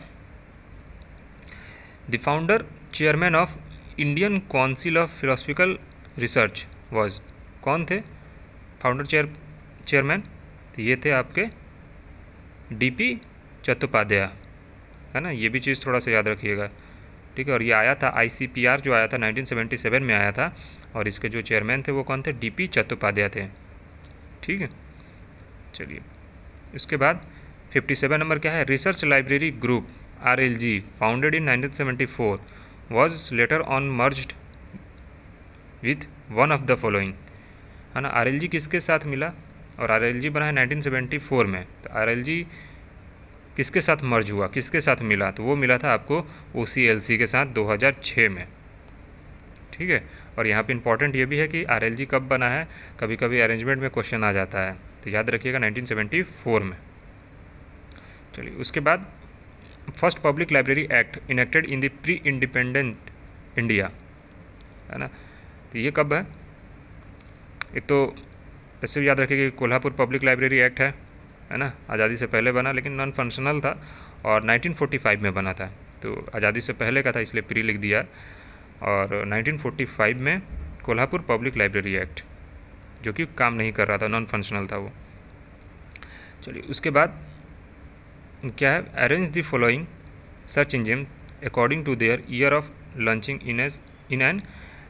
the founder chairman of Indian council of philosophical research was कौन थे? फाउंडर चेयर चेयरमैन तो ये थे आपके डीपी चट्टोपाध्याय, है ना? ये भी चीज़ थोड़ा सा याद रखिएगा, ठीक है? और ये आया था आईसीपीआर जो आया था 1977 में आया था, और इसके जो चेयरमैन थे वो कौन थे? डीपी चट्टोपाध्याय थे, ठीक है? चलिए, इसके बाद 57 नंबर क्या है? Research library group R L G founded in 1974 was later on merged with one of the following है ना? आरएलजी किसके साथ मिला? और आरएलजी बना है 1974 में। तो आरएलजी किसके साथ मर्ज हुआ? किसके साथ मिला? तो वो मिला था आपको ओसीएलसी के साथ 2006 में। ठीक है? और यहाँ पे इंपॉर्टेंट ये भी है कि आरएलजी कब बना है? कभी कभी अरेंजमेंट में क्वेश्चन आ जाता है। तो याद रखिएगा 1974 में। चलिए, उसके बाद first public library act enacted in the pre independent India है ना? तो ये कब है? एक तो इससे भी याद रखिए कि कोल्हापुर पब्लिक लाइब्रेरी एक्ट है है ना? आज़ादी से पहले बना, लेकिन नॉन फंक्शनल था और 1945 में बना था। तो आज़ादी से पहले का था, इसलिए प्री लिख दिया। और 1945 में कोल्हापुर पब्लिक लाइब्रेरी एक्ट, जो कि काम नहीं कर रहा था नॉन फंक्शनल था वो। चलिए, उसके बाद क्या है? Arrange the following search engine according to their year of launching in as in an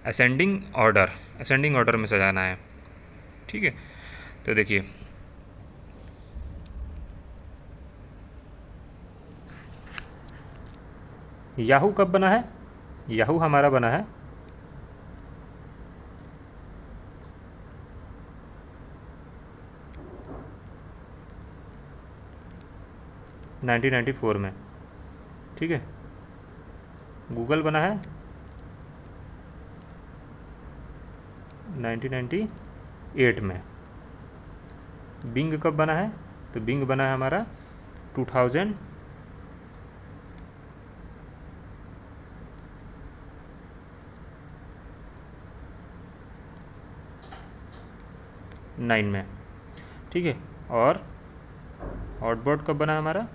ascending order ascending order में सजाना है। ठीक है? तो देखिए। याहू कब बना है? याहू हमारा बना है। नाइनटीन नाइन्टी फोर में। ठीक है? गूगल बना है। नाइनटीन नाइन्टी एट में। बिंग कब बना है? तो बिंग बना है हमारा टू थाउज़ेंड नाइन में। ठीक है, और हॉटबॉट कब बना हमारा?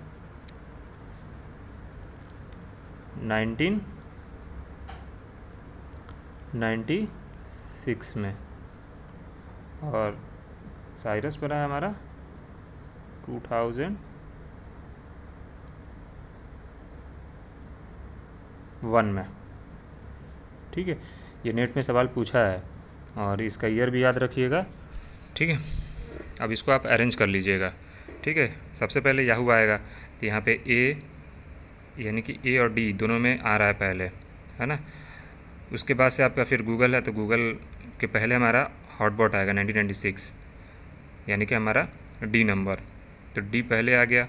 नाइनटीन नाइन्टी सिक्स में। और साइरस बना है हमारा। Two thousand. वन में। ठीक है, ये नेट में सवाल पूछा है और इसका ईयर भी याद रखिएगा। ठीक है, अब इसको आप अरेंज कर लीजिएगा। ठीक है, सबसे पहले याहू आएगा तो यहाँ पे ए यानी कि ए और डी दोनों में आ रहा है पहले, है ना? उसके बाद से आपका फिर गूगल है तो गूगल के पहले हमारा हॉटबॉट आएगा 1996 यानी कि हमारा डी नंबर तो डी पहले आ गया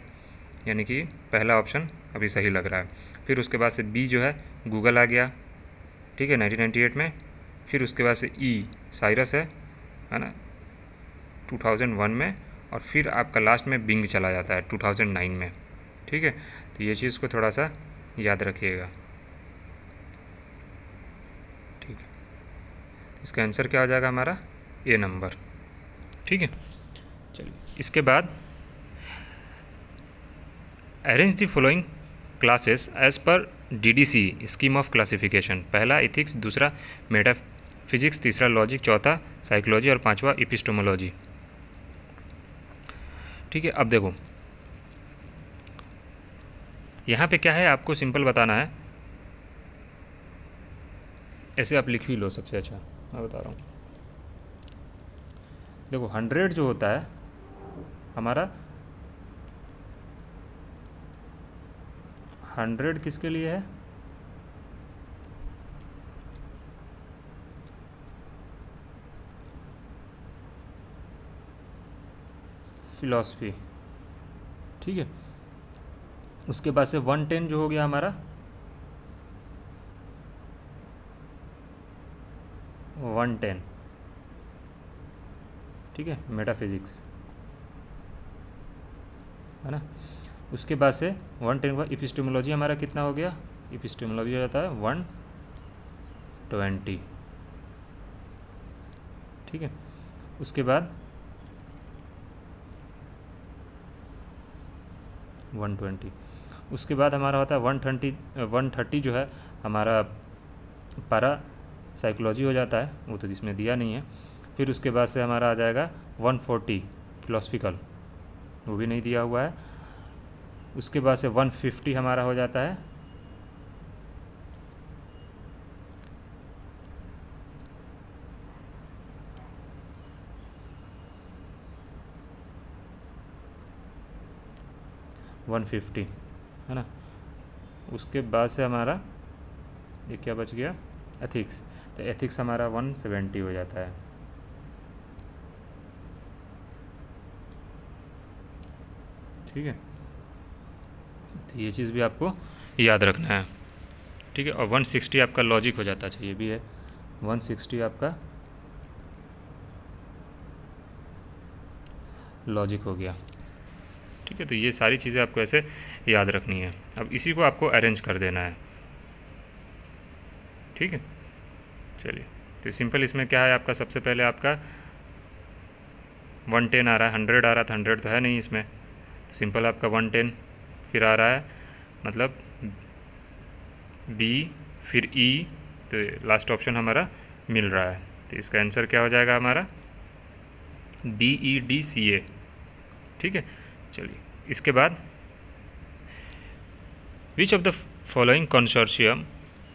यानी कि पहला ऑप्शन अभी सही लग रहा है। फिर उसके बाद से बी जो है गूगल आ गया ठीक है 1998 में। फिर उसके बाद से ई e, साइरस है है ना 2001 में। और फिर आपका लास्ट में बिंग चला जाता है 2009 में ठीक है। तो ये चीज़ को थोड़ा सा याद रखिएगा। ठीक है। इसका आंसर क्या हो जाएगा हमारा? A number. ठीक है? चलिए। इसके बाद arrange the following classes as per DDC scheme of classification पहला इथिक्स दूसरा मेटा फिजिक्स तीसरा लॉजिक चौथा साइकोलॉजी और पांचवा इपिस्टोमोलॉजी ठीक है? अब देखो यहाँ पे क्या है? आपको सिंपल बताना है। ऐसे आप लिख ही लो सबसे अच्छा। मैं बता रहा हूँ। देखो हंड्रेड जो होता है, हमारा हंड्रेड किसके लिए है? फिलॉसफी ठीक है? उसके बाद से वन टेन जो हो गया हमारा वन टेन ठीक है? मेटाफिजिक्स है ना? उसके बाद से वन टेन इपिस्टोमोलॉजी हमारा कितना हो गया? इपिस्टोमोलॉजी हो जाता है वन ट्वेंटी ठीक है? उसके बाद वन ट्वेंटी उसके बाद हमारा होता है वन ट्वेंटी वन थर्टी जो है, हमारा पारा साइकोलॉजी हो जाता है, वो तो जिसमें दिया नहीं है। फिर उसके बाद से हमारा आ जाएगा वन फोर्टी फिलोसफिकल वो भी नहीं दिया हुआ है। उसके बाद से 150 हमारा हो जाता है। वन फिफ्टी, है ना? उसके बाद से हमारा, ये क्या बच गया? एथिक्स तो एथिक्स हमारा वन सेवेंटी हो जाता है। ठीक है? तो ये चीज़ भी आपको याद रखना है। ठीक है, और 160 आपका लॉजिक हो जाता चाहिए भी है। 160 आपका लॉजिक हो गया। ठीक है तो ये सारी चीज़ें आपको ऐसे याद रखनी है। अब इसी को आपको अरेंज कर देना है। ठीक है? चलिए तो सिंपल इसमें क्या है आपका? सबसे पहले आपका वन टेन आ रहा है हंड्रेड आ रहा था हंड्रेड तो है नहीं इसमें। सिंपल आपका वन टेन फिर आ रहा है मतलब बी फिर ई e, तो लास्ट ऑप्शन हमारा मिल रहा है। तो इसका आंसर क्या हो जाएगा हमारा? बी ई डी सी ए ठीक है? चलिए इसके बाद which of the following consortium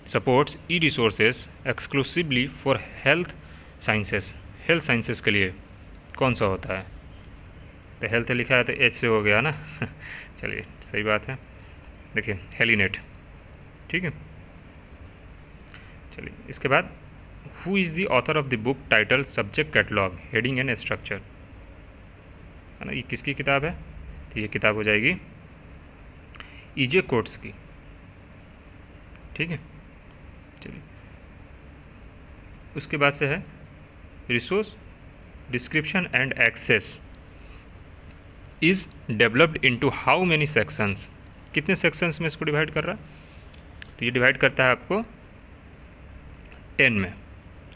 supports e resources exclusively for health sciences health sciences के लिए कौन सा होता है? तो हेल्थ लिखा है तो एच से हो गया ना? चलिए, सही बात है। देखिए हेलीनेट ठीक है? चलिए, इसके बाद who is the author of the book title subject catalogue heading and structure है ना, ये किसकी किताब है? तो ये किताब हो जाएगी ईजे कोट्स की। ठीक है? चलिए। उसके बाद से है resource description and access is developed into how many sections कितने सेक्शंस में इसको डिवाइड कर रहा है? तो ये डिवाइड करता है आपको टेन में,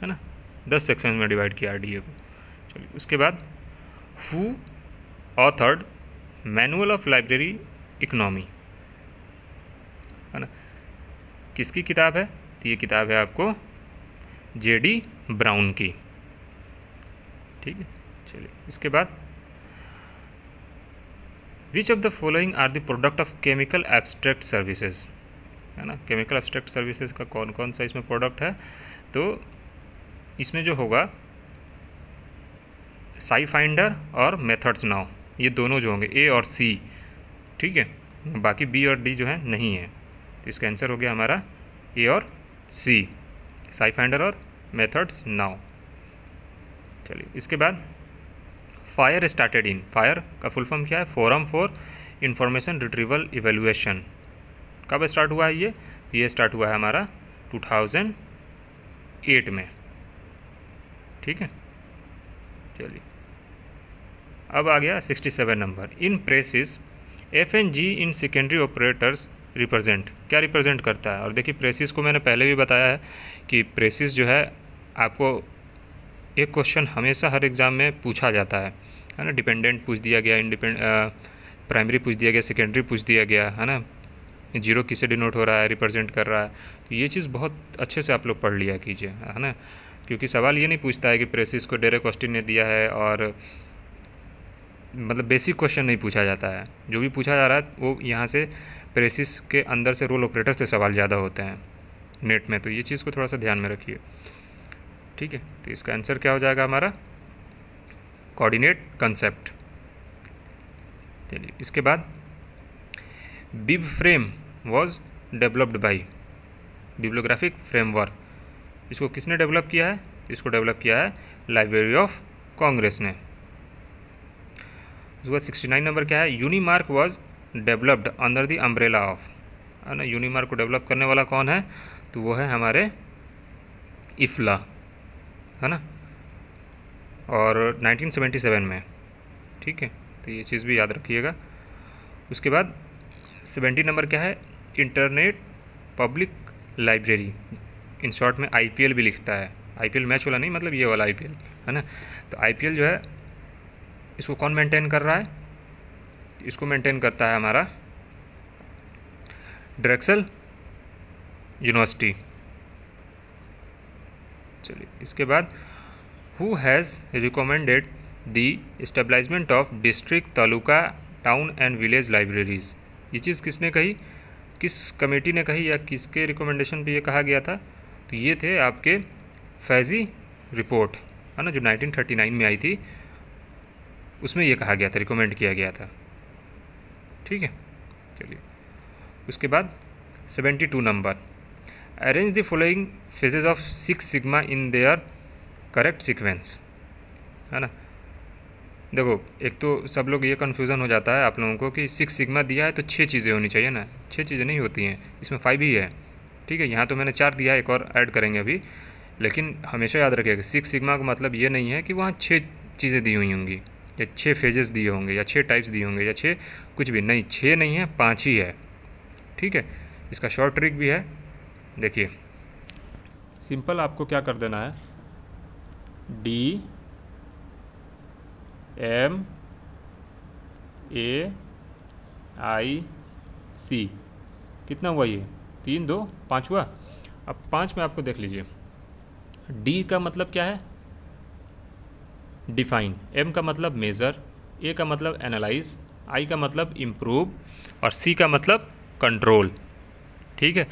है ना? दस सेक्शन में डिवाइड किया आर को। चलिए, उसके बाद who authored manual of library economy है ना? किसकी किताब है? तो ये किताब है आपको जे डी ब्राउन की। ठीक है, चलिए इसके बाद which of the following are the product of chemical abstract services है ना? केमिकल एब्स्ट्रैक्ट सर्विसेज़ का कौन कौन सा इसमें प्रोडक्ट है? तो इसमें जो होगा साई फाइंडर और मेथड्स नाउ ये दोनों जो होंगे ए और सी ठीक है? बाकी बी और डी जो है, नहीं है। तो इसका आंसर हो गया हमारा ए और सी साई फाइंडर और मेथड्स नाउ चलिए, इसके बाद फायर स्टार्टेड इन फायर का फुल फॉर्म क्या है? Forum for information retrieval evaluation कब स्टार्ट हुआ है ये? ये स्टार्ट हुआ है हमारा 2008 में। ठीक है? चलिए। अब आ गया 67 number in PRECIS F N G in secondary operators represent क्या रिप्रेजेंट करता है? और देखिए प्रेसिस को मैंने पहले भी बताया है कि प्रेसिस जो है, आपको एक क्वेश्चन हमेशा हर एग्ज़ाम में पूछा जाता है है ना? डिपेंडेंट पूछ दिया गया इंडिपेंड प्राइमरी पूछ दिया गया सेकेंडरी पूछ दिया गया, है ना? ज़ीरो किसे डिनोट हो रहा है रिप्रेजेंट कर रहा है। तो ये चीज़ बहुत अच्छे से आप लोग पढ़ लिया कीजिए, है ना? क्योंकि सवाल ये नहीं पूछता है कि प्रेसिस को डेरे क्वेश्चन ने दिया है और मतलब बेसिक क्वेश्चन नहीं पूछा जाता है। जो भी पूछा जा रहा है, वो यहाँ से प्रेसिस के अंदर से रोल ऑपरेटर से सवाल ज़्यादा होते हैं नेट में। तो ये चीज़ को थोड़ा सा ध्यान में रखिए। ठीक है? तो इसका आंसर क्या हो जाएगा हमारा? कोऑर्डिनेट कंसेप्ट चलिए, इसके बाद BIBFRAME was developed by bibliographic framework इसको किसने डेवलप किया है? इसको डेवलप किया है लाइब्रेरी ऑफ़ कांग्रेस ने। उसके बाद सिक्सटी नाइन नंबर क्या है? UNIMARC was developed under the umbrella of है ना? यूनिमार्क को डेवलप करने वाला कौन है? तो वो है हमारे इफ्ला है ना? और 1977 में, ठीक है? तो ये चीज़ भी याद रखिएगा। उसके बाद सेवेंटी नंबर क्या है? Internet public library. In short में आईपीएल भी लिखता है। आईपीएल मैच वाला नहीं मतलब ये वाला आईपीएल है ना? तो आईपीएल जो है, इसको कौन मेंटेन कर रहा है? इसको मेंटेन करता है हमारा ड्रेक्सल यूनिवर्सिटी चलिए। इसके बाद who has recommended the establishment of district taluka town and village libraries ये चीज़ किसने कही? किस कमेटी ने कही या किसके रिकमेंडेशन पे ये कहा गया था? तो ये थे आपके फैज़ी रिपोर्ट है ना, जो 1939 में आई थी। उसमें ये कहा गया था रिकमेंड किया गया था। ठीक है? चलिए। उसके बाद 72 number arrange the following phases of six sigma in their correct sequence है ना? देखो, एक तो सब लोग ये कन्फ्यूज़न हो जाता है आप लोगों को कि सिक्स सिग्मा दिया है तो छः चीज़ें होनी चाहिए ना? छः चीज़ें नहीं होती हैं। इसमें फाइव ही है। ठीक है, यहाँ तो मैंने चार दिया है एक और ऐड करेंगे अभी। लेकिन हमेशा याद रखिएगा सिक्स सिग्मा का मतलब ये नहीं है कि वहाँ छः चीज़ें दी हुई होंगी, या छः फेजेस दिए होंगे, या छः टाइप्स दिए होंगे, या छः कुछ भी। नहीं छः नहीं है, पाँच ही है। ठीक है, इसका शॉर्ट ट्रिक भी है। देखिए। सिंपल आपको क्या कर देना है? डी एम ए आई सी कितना हुआ ये? तीन, दो, पाँच हुआ? अब पाँच में आपको देख लीजिए। डी का मतलब क्या है? डिफाइन एम का मतलब मेज़र ए का मतलब एनालाइज आई का मतलब इम्प्रूव और सी का मतलब कंट्रोल ठीक है?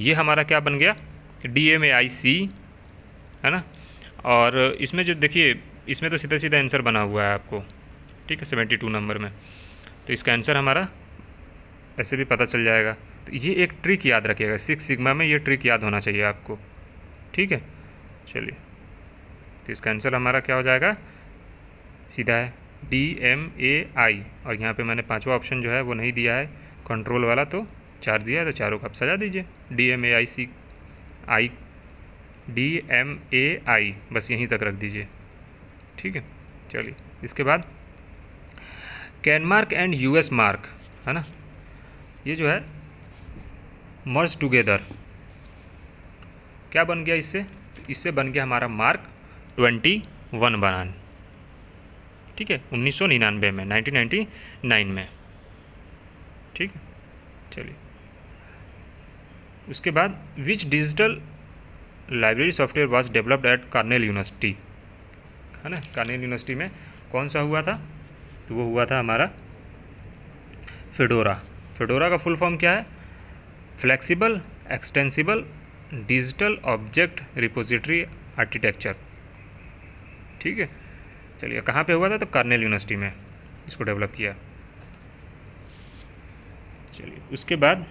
ये हमारा क्या बन गया? डी एम ए आई सी है ना? और इसमें जो देखिए, इसमें तो सीधा सीधा आंसर बना हुआ है आपको। ठीक है सेवेंटी टू नंबर में। तो इसका आंसर हमारा ऐसे भी पता चल जाएगा। तो ये एक ट्रिक याद रखिएगा। सिक्स सिग्मा में ये ट्रिक याद होना चाहिए आपको। ठीक है? चलिए। तो इसका आंसर हमारा क्या हो जाएगा? सीधा है। डी एम ए आई और यहाँ पे मैंने पांचवा ऑप्शन जो है वो नहीं दिया है। कंट्रोल वाला तो चार दिया है तो चारों का आप सजा दीजिए। D M A I C I D M A I बस यहीं तक रख दीजिए। ठीक है? चलिए, इसके बाद कैनमार्क एंड यूएस मार्क है ना? ये जो है मर्ज टुगेदर क्या बन गया इससे? इससे बन गया हमारा मार्क ट्वेंटी वन बनान। ठीक है? उन्नीस सौ निन्यानवे में नाइनटीन नाइन्टी नाइन में। ठीक है? चलिए। उसके बाद which digital library software was developed at Cornell university है ना? कार्नेल यूनिवर्सिटी में कौन सा हुआ था? तो वो हुआ था हमारा फेडोरा फेडोरा का फुल फॉर्म क्या है? Flexible extensible digital object repository architecture ठीक है? चलिए, कहाँ पे हुआ था? तो कार्नेल यूनिवर्सिटी में इसको डेवलप किया। चलिए, उसके बाद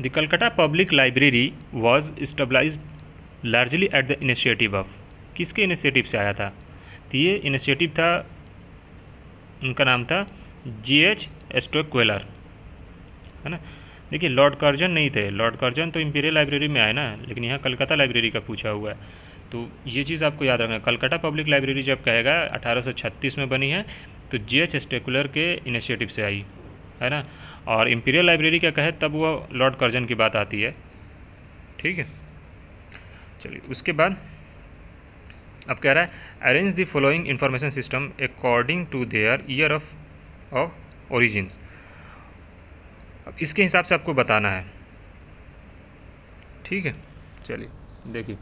the Calcutta public library was stabilize largely at the initiative of किसके इनिशिएटिव से आया था? तो ये इनिशिएटिव था, उनका नाम था जी एच एस्टोक्वेलर है ना? देखिए लॉर्ड कर्जन नहीं थे। लॉर्ड कर्जन तो इम्पीरियल लाइब्रेरी में आए ना, लेकिन यहाँ कलकत्ता लाइब्रेरी का पूछा हुआ है। तो ये चीज़ आपको याद रखना कलकत्ता पब्लिक लाइब्रेरी जब कहेगा 1836 में बनी है तो जी एच स्टेकुलर के इनिशिएटिव से आई, है ना? और इम्पीरियल लाइब्रेरी का कहे तब वो लॉर्ड कर्जन की बात आती है। ठीक है? चलिए, उसके बाद अब कह रहा है arrange the following information system according to their year of of origins अब इसके हिसाब से आपको बताना है। ठीक है? चलिए, देखिए।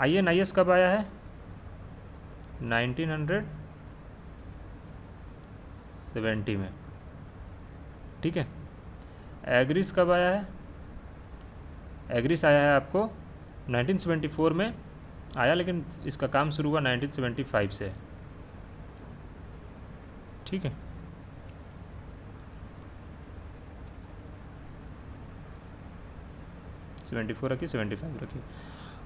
आई एन आई एस कब आया है? नाइनटीन हंड्रेड सेवेंटी में। ठीक है? एग्रिस कब आया है? एग्रिस आया है आपको 1974 में। आया, लेकिन इसका काम शुरू हुआ 1975 से। ठीक है? सेवेंटी फोर रखिए, सेवेंटी फाइव रखिए।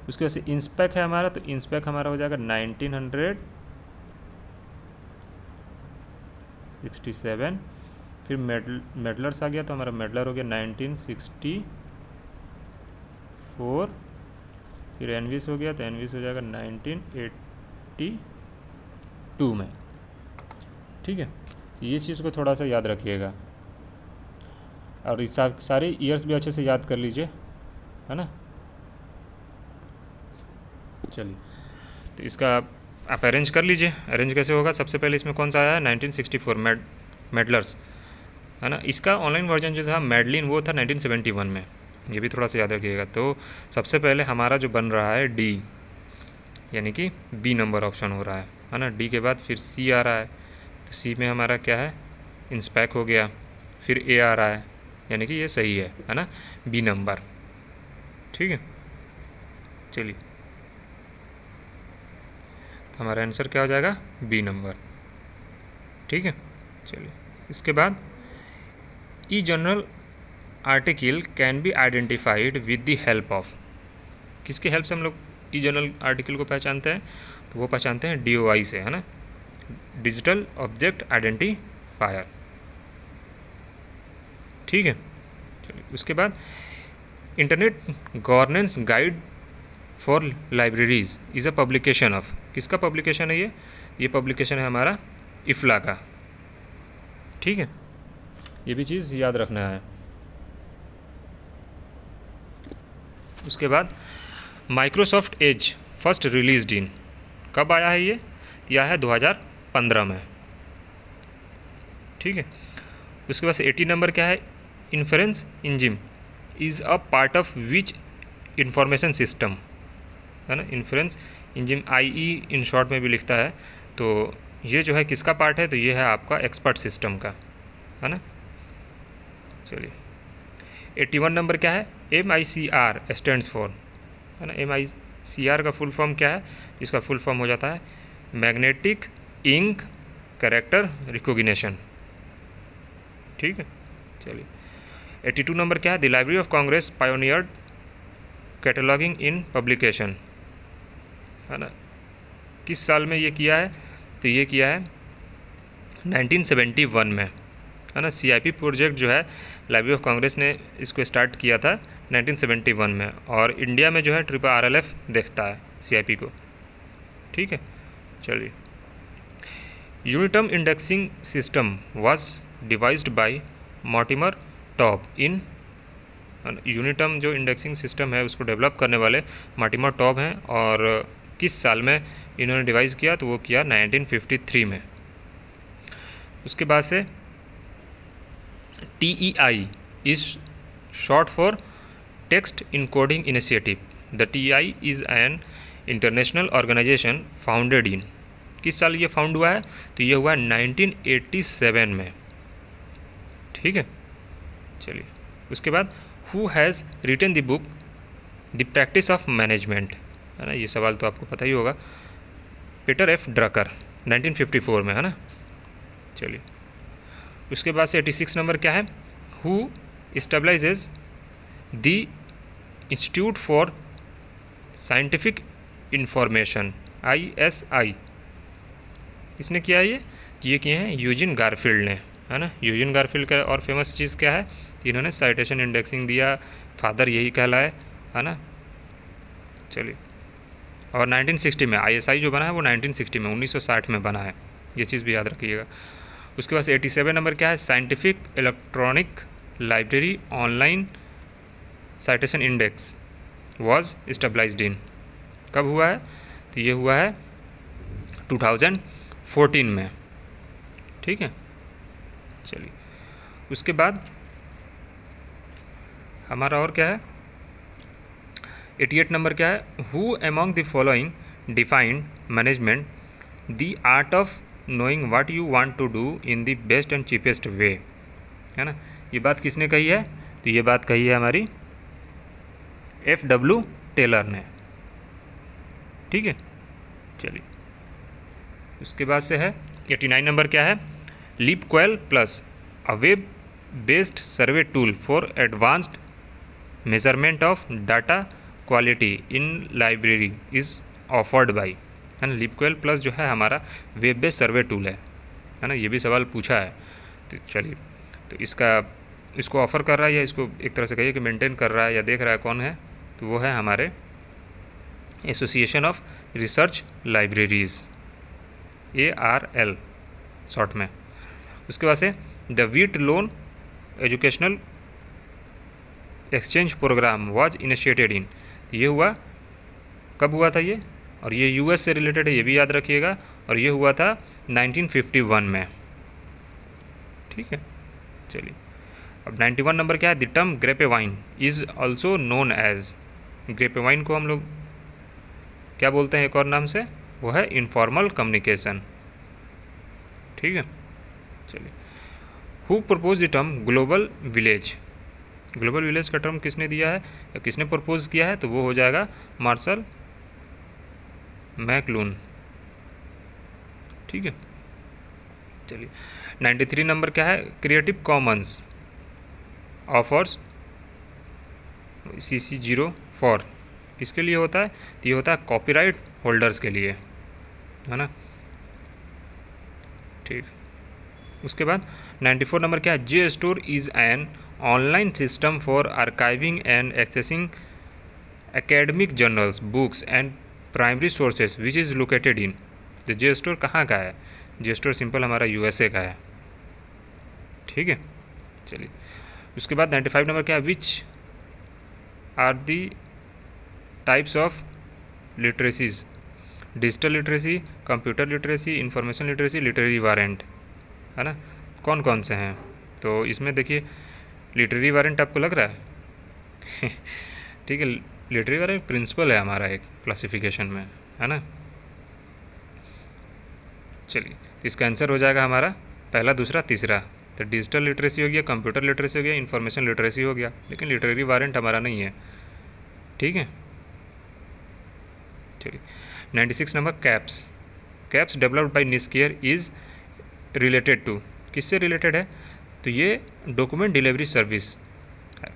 उसके बाद से इंस्पेक है हमारा तो इंस्पेक हमारा हो जाएगा नाइनटीन हंड्रेड। सिक्सटी सेवन, फिर मेडल, मेडलर्स आ गया तो हमारा मेडलर हो गया नाइनटीन सिक्सटी फोर, फिर एनविस हो गया तो एनविस हो जाएगा नाइनटीन एट्टी टू में। ठीक है, ये चीज़ को थोड़ा सा याद रखिएगा। और इस सारे ईयर्स भी अच्छे से याद कर लीजिए, है ना? चलिए तो इसका आप अरेंज कर लीजिए। अरेंज कैसे होगा? सबसे पहले इसमें कौन सा आया? है 1964 मेड मेडलर्स है ना? इसका ऑनलाइन वर्जन जो था मेडलिन वो था 1971 में। ये भी थोड़ा सा याद रखिएगा। तो सबसे पहले हमारा जो बन रहा है डी यानी कि बी नंबर ऑप्शन हो रहा है। है ना? डी के बाद फिर सी आ रहा है। तो सी में हमारा क्या है? इंस्पैक हो गया। फिर ए आ रहा है। यानी कि ये सही है। है ना? बी नंबर ठीक है? चलिए। हमारा आंसर क्या हो जाएगा? बी नंबर ठीक है? चलिए। इसके बाद e journal article can be identified with the help of किसके हेल्प से हम लोग ई जनरल आर्टिकल को पहचानते हैं? तो वो पहचानते हैं डी से, है ना? डिजिटल ऑब्जेक्ट आइडेंटिफायर ठीक है? चलिए। उसके बाद internet governance guide for libraries is a publication of किसका पब्लिकेशन है ये? ये पब्लिकेशन है हमारा इफ्ला का। ठीक है? ये भी चीज़ याद रखना है। उसके बाद Microsoft Edge first release in कब आया है ये? यह है 2015 में। ठीक है? उसके बाद एटी नंबर क्या है? Inference engine is a part of which information system है ना? Inference engine I in short में भी लिखता है। तो ये जो है किसका पार्ट है? तो ये है आपका एक्सपर्ट सिस्टम का, है ना? चलिए। एट्टी वन नंबर क्या है? M I C R stand for है ना? एम आई सी आर का फुल फॉर्म क्या है? इसका फुल फॉर्म हो जाता है मैग्नेटिक इंक करेक्टर रिकोगिनेशन ठीक है? चलिए। एट्टी टू नंबर क्या है? The library of Congress pioneer cataloguing in publication है ना किस साल में ये किया है? तो ये किया है 1971 में, है ना? सीआईपी प्रोजेक्ट जो है, लाइब्रेरी ऑफ़ कांग्रेस ने इसको स्टार्ट किया था 1971 में, और इंडिया में जो है ट्रिपल आरएलएफ देखता है सीआईपी को। ठीक है, चलिए। Uniterm indexing system was devised by Mortimer Taube in Uniterm जो इंडेक्सिंग सिस्टम है, उसको डेवलप करने वाले मार्टिमर टॉप हैं, और किस साल में इन्होंने डिवाइस किया तो वो किया 1953 में। उसके बाद से T E I is short for text encoding initiative the T I is an international organization founded in किस साल ये फाउंड हुआ है? तो ये हुआ 1987 में। ठीक है? चलिए। उसके बाद who has written the book the practice of management है ना? ये सवाल तो आपको पता ही होगा। पीटर एफ़ ड्रकर 1954 में, है ना? चलिए। उसके बाद से 86 नंबर क्या है? Who stabilizes the institute for scientific information I S I किसने किया ये? ये किए हैं यूजिन गारफील्ड ने, है ना? यूजिन गारफील्ड का और फ़ेमस चीज़ क्या है? इन्होंने साइटेशन इंडेक्सिंग दिया फादर यही कहलाए, है ना? चलिए। और 1960 में आईएसआई जो बना है, वो 1960 में 1960 में बना है। ये चीज़ भी याद रखिएगा। उसके बाद 87 नंबर क्या है? Scientific electronic library online citation index was stabilized in कब हुआ है? तो ये हुआ है 2014 में। ठीक है? चलिए। उसके बाद हमारा और क्या है? 88 नंबर क्या है? Who among the following defined management the art of knowing what you want to do in the best and cheapest way है ना? ये बात किसने कही है? तो ये बात कही है हमारी एफ़ डब्ल्यू टेलर ने। ठीक है? चलिए। उसके बाद से है 89 नंबर क्या है? LibQUAL plus a web based survey tool for advanced measurement of data quality in library is offered by है ना? लिपक्वेल प्लस जो है हमारा वेब बेस्ड सर्वे टूल है है ना? ये भी सवाल पूछा है। तो चलिए तो इसका, इसको ऑफ़र कर रहा है या इसको एक तरह से कहिए कि मेंटेन कर रहा है या देख रहा है कौन है? तो वो है हमारे association of research libraries A R L short में। उसके बाद से the wheat loan educational exchange programme was initiated in ये हुआ। कब हुआ था ये? और ये यूएस से रिलेटेड है, ये भी याद रखिएगा। और ये हुआ था 1951 में। ठीक है? चलिए। अब 91 नंबर क्या है? The term grapevine is also known as grapevine को हम लोग क्या बोलते हैं एक और नाम से? वो है इनफॉर्मल कम्युनिकेशन ठीक है? चलिए। Who propose the term global village global village का टर्म किसने दिया है? किसने प्रपोज किया है? तो वो हो जाएगा मार्शल मैकलून। ठीक है? चलिए। 93 नंबर क्या है? Creative commons offers C C zero for किसके लिए होता है? तो ये होता है कॉपीराइट होल्डर्स के लिए। है ना? ठीक। उसके बाद 94 नंबर क्या है? JSTOR is an online system for archiving and accessing academic journals, books and primary sources which is located in तो जे स्टोर कहाँ का है? जे स्टोर सिंपल हमारा यूएसए का है। ठीक है? चलिए। उसके बाद 95 नंबर क्या है? Which are the types of literacies digital literacy computer literacy information literacy literary warrant है ना? कौन कौन से हैं? तो इसमें देखिए लिटरेरी वारंट आपको लग रहा है? ठीक है, लिटरेरी वारंट प्रिंसिपल है हमारा एक क्लासिफिकेशन में, है ना? चलिए, इसका आंसर हो जाएगा हमारा पहला, दूसरा, तीसरा। तो डिजिटल लिटरेसी हो गया, कंप्यूटर लिटरेसी हो गया इन्फॉर्मेशन लिटरेसी हो गया, लेकिन लिटरेरी वारंट हमारा नहीं है। ठीक है? चलिए ninety six number, CAPS. CAPS developed by NISCAIR is related to, किससे रिलेटेड है? तो ये डॉक्यूमेंट डिलीवरी सर्विस है।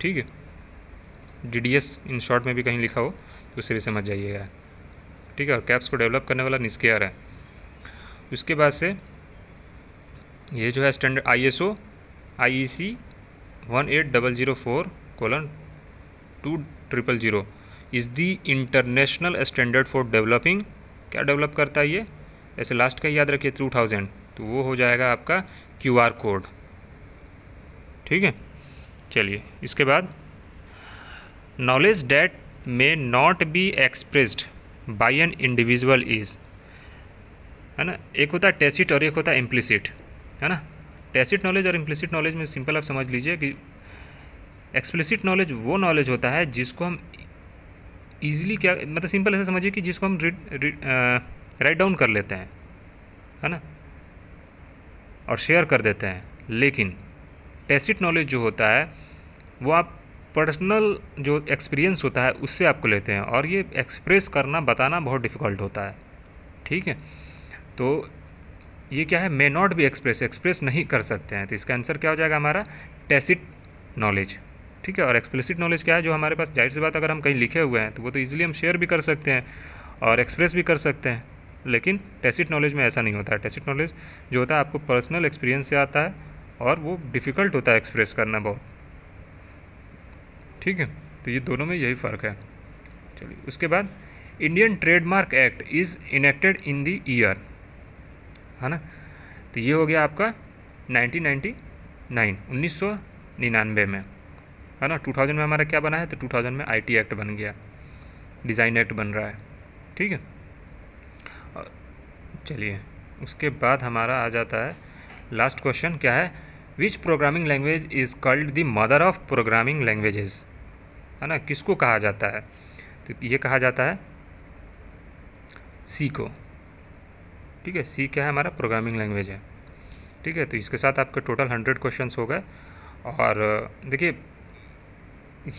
ठीक है? D D S in short में भी कहीं लिखा हो तो उसे भी समझ जाइएगा ठीक है? और कैप्स को डेवलप करने वाला निस्केयर है। उसके बाद से ये जो है standard I S O I E C one eight double zero four colon two triple zero is the international standard for developing क्या डेवलप करता है ये? ऐसे लास्ट का याद रखिए टू थाउज़ेंड तो वो हो जाएगा आपका क्यू आर कोड। ठीक है? चलिए, इसके बाद knowledge that may not be expressed by an individual is है ना? एक होता है टेसिट और एक होता है इम्प्लिसिट है ना? टेसिट नॉलेज और इम्प्लिसिट नॉलेज में सिंपल आप समझ लीजिए कि एक्सप्लिसिट नॉलेज वो नॉलेज होता है जिसको हम ईजिली क्या मतलब सिंपल ऐसा समझिए कि जिसको हम राइट डाउन कर लेते हैं, है ना? और शेयर कर देते हैं। लेकिन टेसिट नॉलेज जो होता है, वो आप पर्सनल जो एक्सपीरियंस होता है, उससे आपको लेते हैं और ये एक्सप्रेस करना, बताना बहुत डिफ़िकल्ट होता है। ठीक है? तो ये क्या है? May not be express express नहीं कर सकते हैं। तो इसका आंसर क्या हो जाएगा हमारा? टेसिट नॉलेज ठीक है? और एक्सप्लिसिट नॉलेज क्या है? जो हमारे पास ज़ाहिर सी बात अगर हम कहीं लिखे हुए हैं तो वो तो ईजिली हम शेयर भी कर सकते हैं और एक्सप्रेस भी कर सकते हैं। लेकिन टेसिट नॉलेज में ऐसा नहीं होता है। टेसिट नॉलेज जो होता है, आपको पर्सनल एक्सपीरियंस से आता है और वो डिफ़िकल्ट होता है एक्सप्रेस करना बहुत। ठीक है? तो ये दोनों में यही फ़र्क है। चलिए, उसके बाद Indian trademark act is enacted in the year है ना? तो ये हो गया आपका 1999 उन्नीस सौ निन्यानवे में। है ना? 2000 में हमारा क्या बना है? तो 2000 में आईटी एक्ट बन गया। डिज़ाइन एक्ट बन रहा है। ठीक है? चलिए, उसके बाद हमारा आ जाता है लास्ट क्वेश्चन क्या है? Which programming language is called the mother of programming languages है ना, किसको कहा जाता है? तो ये कहा जाता है सी को। ठीक है सी क्या है हमारा? प्रोग्रामिंग लैंग्वेज है। ठीक है तो इसके साथ आपके टोटल हंड्रेड क्वेश्चंस हो गए। और, देखिए,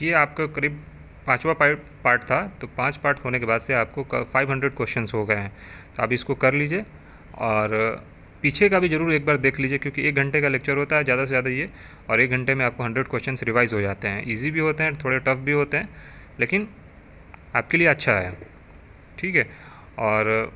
ये आपका करीब पाँचवा पार्ट था तो पाँच पार्ट होने के बाद से आपको फाइव हंड्रेड क्वेश्चन हो गए हैं। तो आप इसको कर लीजिए और पीछे का भी ज़रूर एक बार देख लीजिए, क्योंकि एक घंटे का लेक्चर होता है, ज़्यादा से ज़्यादा ये, और एक घंटे में आपको हंड्रेड क्वेश्चन रिवाइज हो जाते हैं। ईजी भी होते हैं, थोड़े टफ भी होते हैं, लेकिन आपके लिए अच्छा है। ठीक है? और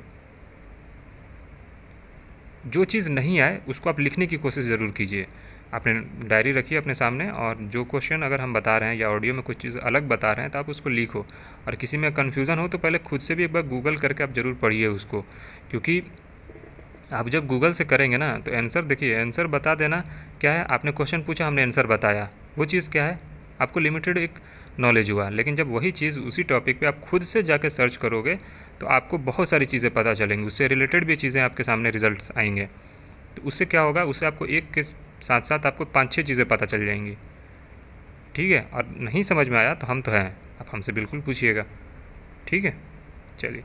जो चीज़ नहीं आए, उसको आप लिखने की कोशिश ज़रूर कीजिए। आपने डायरी रखी अपने सामने और जो क्वेश्चन अगर हम बता रहे हैं या ऑडियो में कुछ चीज़ अलग बता रहे हैं तो आप उसको लिखो। और किसी में कन्फ्यूज़न हो तो पहले खुद से भी एक बार गूगल करके आप ज़रूर पढ़िए उसको। क्योंकि आप जब गूगल से करेंगे ना तो आंसर देखिए आंसर बता देना क्या है? आपने क्वेश्चन पूछा, हमने आंसर बताया। वो चीज़ क्या है? आपको लिमिटेड एक नॉलेज हुआ। लेकिन जब वही चीज़ उसी टॉपिक पे आप खुद से जाके सर्च करोगे तो आपको बहुत सारी चीज़ें पता चलेंगी। उससे रिलेटेड भी चीज़ें आपके सामने रिजल्ट्स आएँगे। तो उससे क्या होगा? उससे आपको एक के साथ साथ आपको पाँच छः चीज़ें पता चल जाएँगी। ठीक है? और नहीं समझ में आया तो हम तो हैं। आप हमसे बिल्कुल पूछिएगा। ठीक है? चलिए।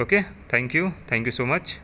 Okay? Thank you thank you so much